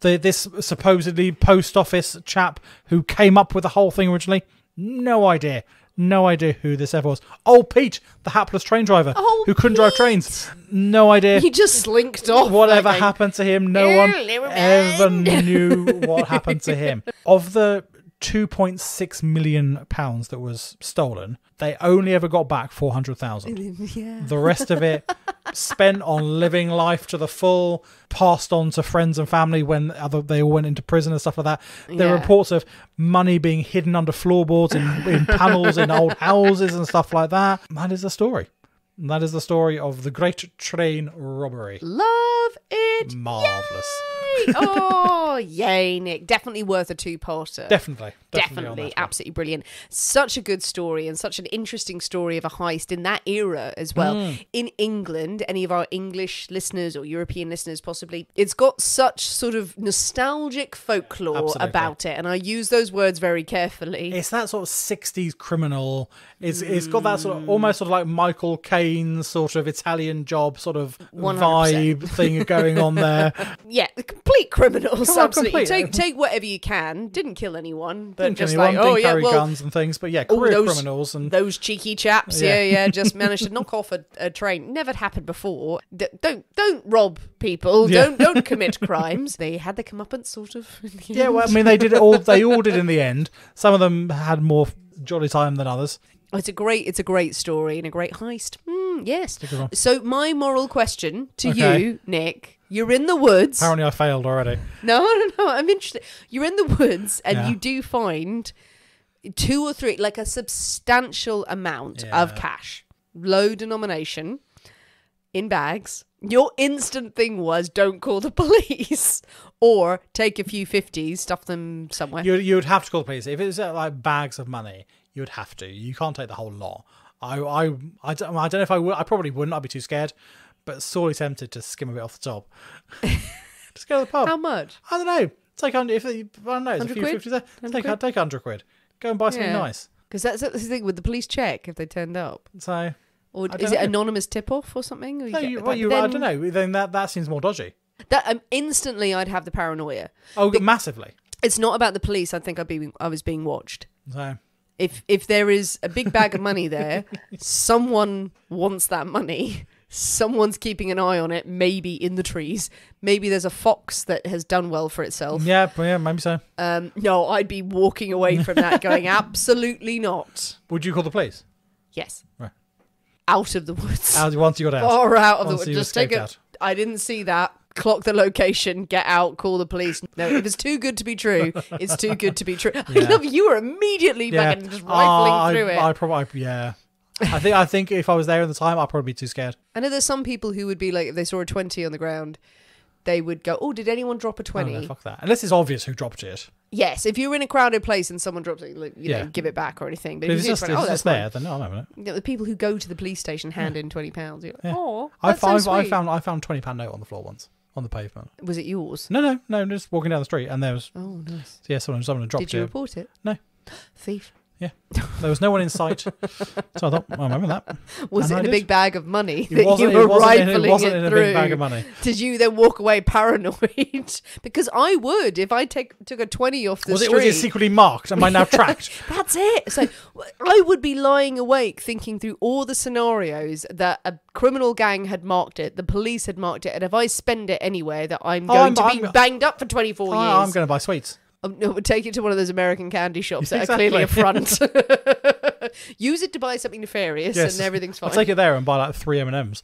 the this supposedly post office chap who came up with the whole thing originally, no idea. No idea who this ever was. Oh, Pete, the hapless train driver Oh, who couldn't drive trains. No idea. He just slinked off. Whatever happened to him, no "Oh, one ever knew what happened to him. Of the 2.6 million pounds that was stolen, they only ever got back 400,000. Yeah. The rest of it spent on living life to the full, passed on to friends and family when other they all went into prison and stuff like that. There are reports of money being hidden under floorboards in, in panels in old houses and stuff like that. That is the story. That is the story of the Great Train Robbery. Love it. Marvelous. Yay. oh, yay, Nick. Definitely worth a two-parter. Definitely. Definitely. Definitely, absolutely brilliant. Such a good story and such an interesting story of a heist in that era as well. Mm. In England, any of our English listeners or European listeners, possibly, it's got such sort of nostalgic folklore Absolutely. about it. And I use those words very carefully. It's that sort of 60s criminal. It's it's got that sort of almost sort of like Michael Caine sort of Italian job sort of 100%. vibe thing going on there. yeah, complete criminals. Come on, absolutely. complete. Take take whatever you can. Didn't kill anyone, but Didn't just anyone, like oh yeah, carry well, guns and things, but yeah, career those- criminals and those cheeky chaps, Yeah. yeah, yeah, just managed to knock off a, a train. Never happened before. D- don't don't rob people. Yeah. Don't don't commit crimes. They had their comeuppance, sort of. yeah, end. well, I mean, they did it all. They all did in the end. Some of them had more jolly time than others. it's a great it's a great story and a great heist. Mm, yes. So my moral question to Okay. you, Nick. You're in the woods. Apparently, I failed already. No, no, no. I'm interested. You're in the woods and Yeah. you do find two or three, like a substantial amount of Yeah. cash, low denomination. in bags, your instant thing was don't call the police or take a few 50s, stuff them somewhere. You you would have to call the police if it's uh, like bags of money. You would have to. You can't take the whole lot. I I I don't, I don't know if I would. I probably wouldn't. I'd be too scared. But sorely tempted to skim a bit off the top. Just go to the pub. How much? I don't know. Take on if they, I don't know. It's a 100 few quid? fifty there. 100 Take quid? take hundred quid. Go and buy something Yeah. nice. Because that's the thing with the police check if they turned up. So Or I is don't it know. anonymous tip off or something? Or no, get- you, well, but you, I then don't know. Then that that seems more dodgy. That um, instantly, I'd have the paranoia. Oh, massively. It's not about the police. I think I'd be I was being watched. So If if there is a big bag of money there, someone wants that money. Someone's keeping an eye on it. Maybe in the trees. Maybe there's a fox that has done well for itself. yeah, yeah, maybe so. Um, no, I'd be walking away from that, going absolutely not. Would you call the police? Yes, Right. out of the woods. As once you got out. far out of the woods. Just take it. out. I didn't see that. Clock the location. Get out. Call the police. No, if it's too good to be true, it's too good to be true. I love you were immediately yeah. fucking just rifling Ah, through I, it. I probably yeah. I think I think if I was there at the time, I'd probably be too scared. I know there's some people who would be like, if they saw a twenty on the ground, they would go, "Oh, did anyone drop a Oh, 20? no, fuck that. Unless it's obvious who dropped it. Yes, if you're in a crowded place and someone drops it, like, you Yeah. know, give it back or anything. But But if if it's just, a 20, if oh, it's that's just fine. there, then no, I'm having it. You know, the people who go to the police station hand in twenty pounds. Like, Yeah. oh, I that's so found I found I found twenty pound note on the floor once on the pavement. Was it yours? No, no, no. Just walking down the street, and there was Oh, nice. yeah, someone someone dropped Did you it. report it? No. Thief. Yeah, there was no one in sight, so I thought I remember that. Was And it I in a did. big bag of money It that wasn't. you It were wasn't, rifling it wasn't it in a through? big bag of money. Did you then walk away paranoid? because I would if I take took a twenty off the Was it street. was it secretly marked? Am I now tracked? That's it. So I would be lying awake thinking through all the scenarios that a criminal gang had marked it, the police had marked it, and if I spend it anywhere that I'm Oh, going I'm- to be I'm- banged up for 24 Oh, years. I'm going to buy sweets. Um, no, we'll take it to one of those American candy shops that Exactly. are clearly a front. Use it to buy something nefarious Yes. and everything's fine. I'll take it there and buy like three M and M's.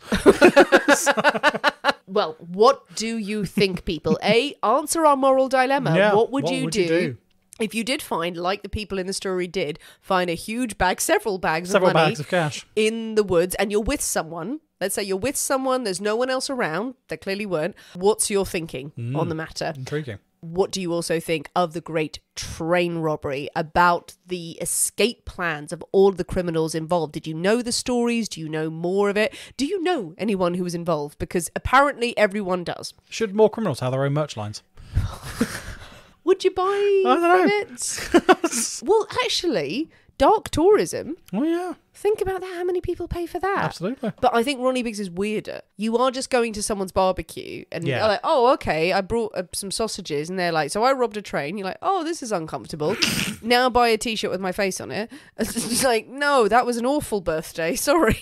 Well, what do you think, people? A, answer our moral dilemma. Yeah, what would, what you, would do you do? if you did find, like the people in the story did, find a huge bag, several bags Several of money bags of cash. in the woods, and you're with someone? Let's say you're with someone, there's no one else around. There clearly weren't. What's your thinking Mm. on the matter? Intriguing. What do you also think of the great train robbery? About the escape plans of all the criminals involved? Did you know the stories? Do you know more of it? Do you know anyone who was involved? Because apparently everyone does. Should more criminals have their own merch lines? Would you buy I don't from it? well, actually, dark tourism. Oh yeah, Think about that. How many people pay for that? absolutely. But I think Ronnie Biggs is weirder. You are just going to someone's barbecue and Yeah. you're like, oh, okay, I brought uh, some sausages. And they're like, so I robbed a train. You're like, oh, this is uncomfortable. now buy a t shirt with my face on it. It's like, no, that was an awful birthday. Sorry.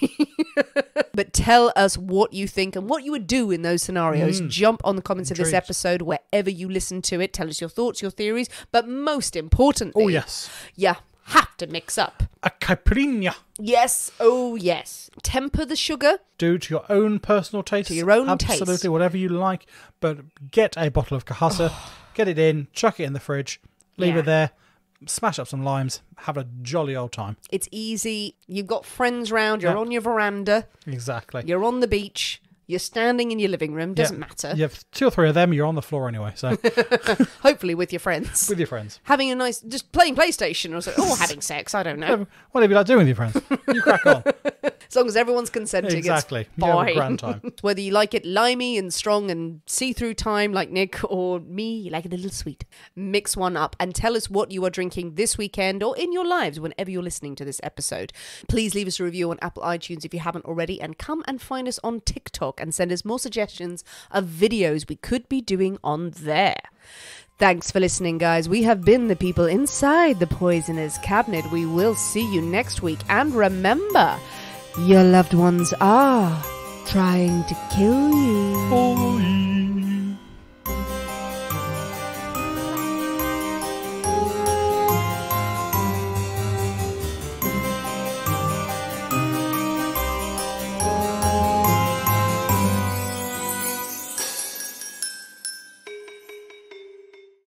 but tell us what you think and what you would do in those scenarios. Jump on the comments of this Mm. Episode wherever you listen to it. Tell us your thoughts, your theories. But most importantly, Oh yes, you have to mix up. a caipirinha. Yes, oh yes. Temper the sugar. Do to your own personal taste. To your own taste. absolutely whatever you like. But get a bottle of cachaça, get it in, chuck it in the fridge, leave Yeah. it there, smash up some limes, have a jolly old time. It's easy. You've got friends round. You're Yeah. on your veranda. Exactly. You're on the beach. You're standing in your living room. Doesn't matter. You have two or three of them. You're on the floor anyway. So Hopefully with your friends. with your friends. having a nice, just playing PlayStation or something. Or having sex. I don't know. Um, Whatever you like doing with your friends, you crack on. As long as everyone's consenting, exactly. it's fine. grand time. Whether you like it limey and strong and see through time like Nick or me, you like it a little sweet. Mix one up and tell us what you are drinking this weekend or in your lives whenever you're listening to this episode. Please leave us a review on Apple iTunes if you haven't already and come and find us on TikTok and send us more suggestions of videos we could be doing on there. Thanks for listening, guys. We have been the people inside the Poisoners' Cabinet. We will see you next week. And remember, your loved ones are trying to kill you. Oh,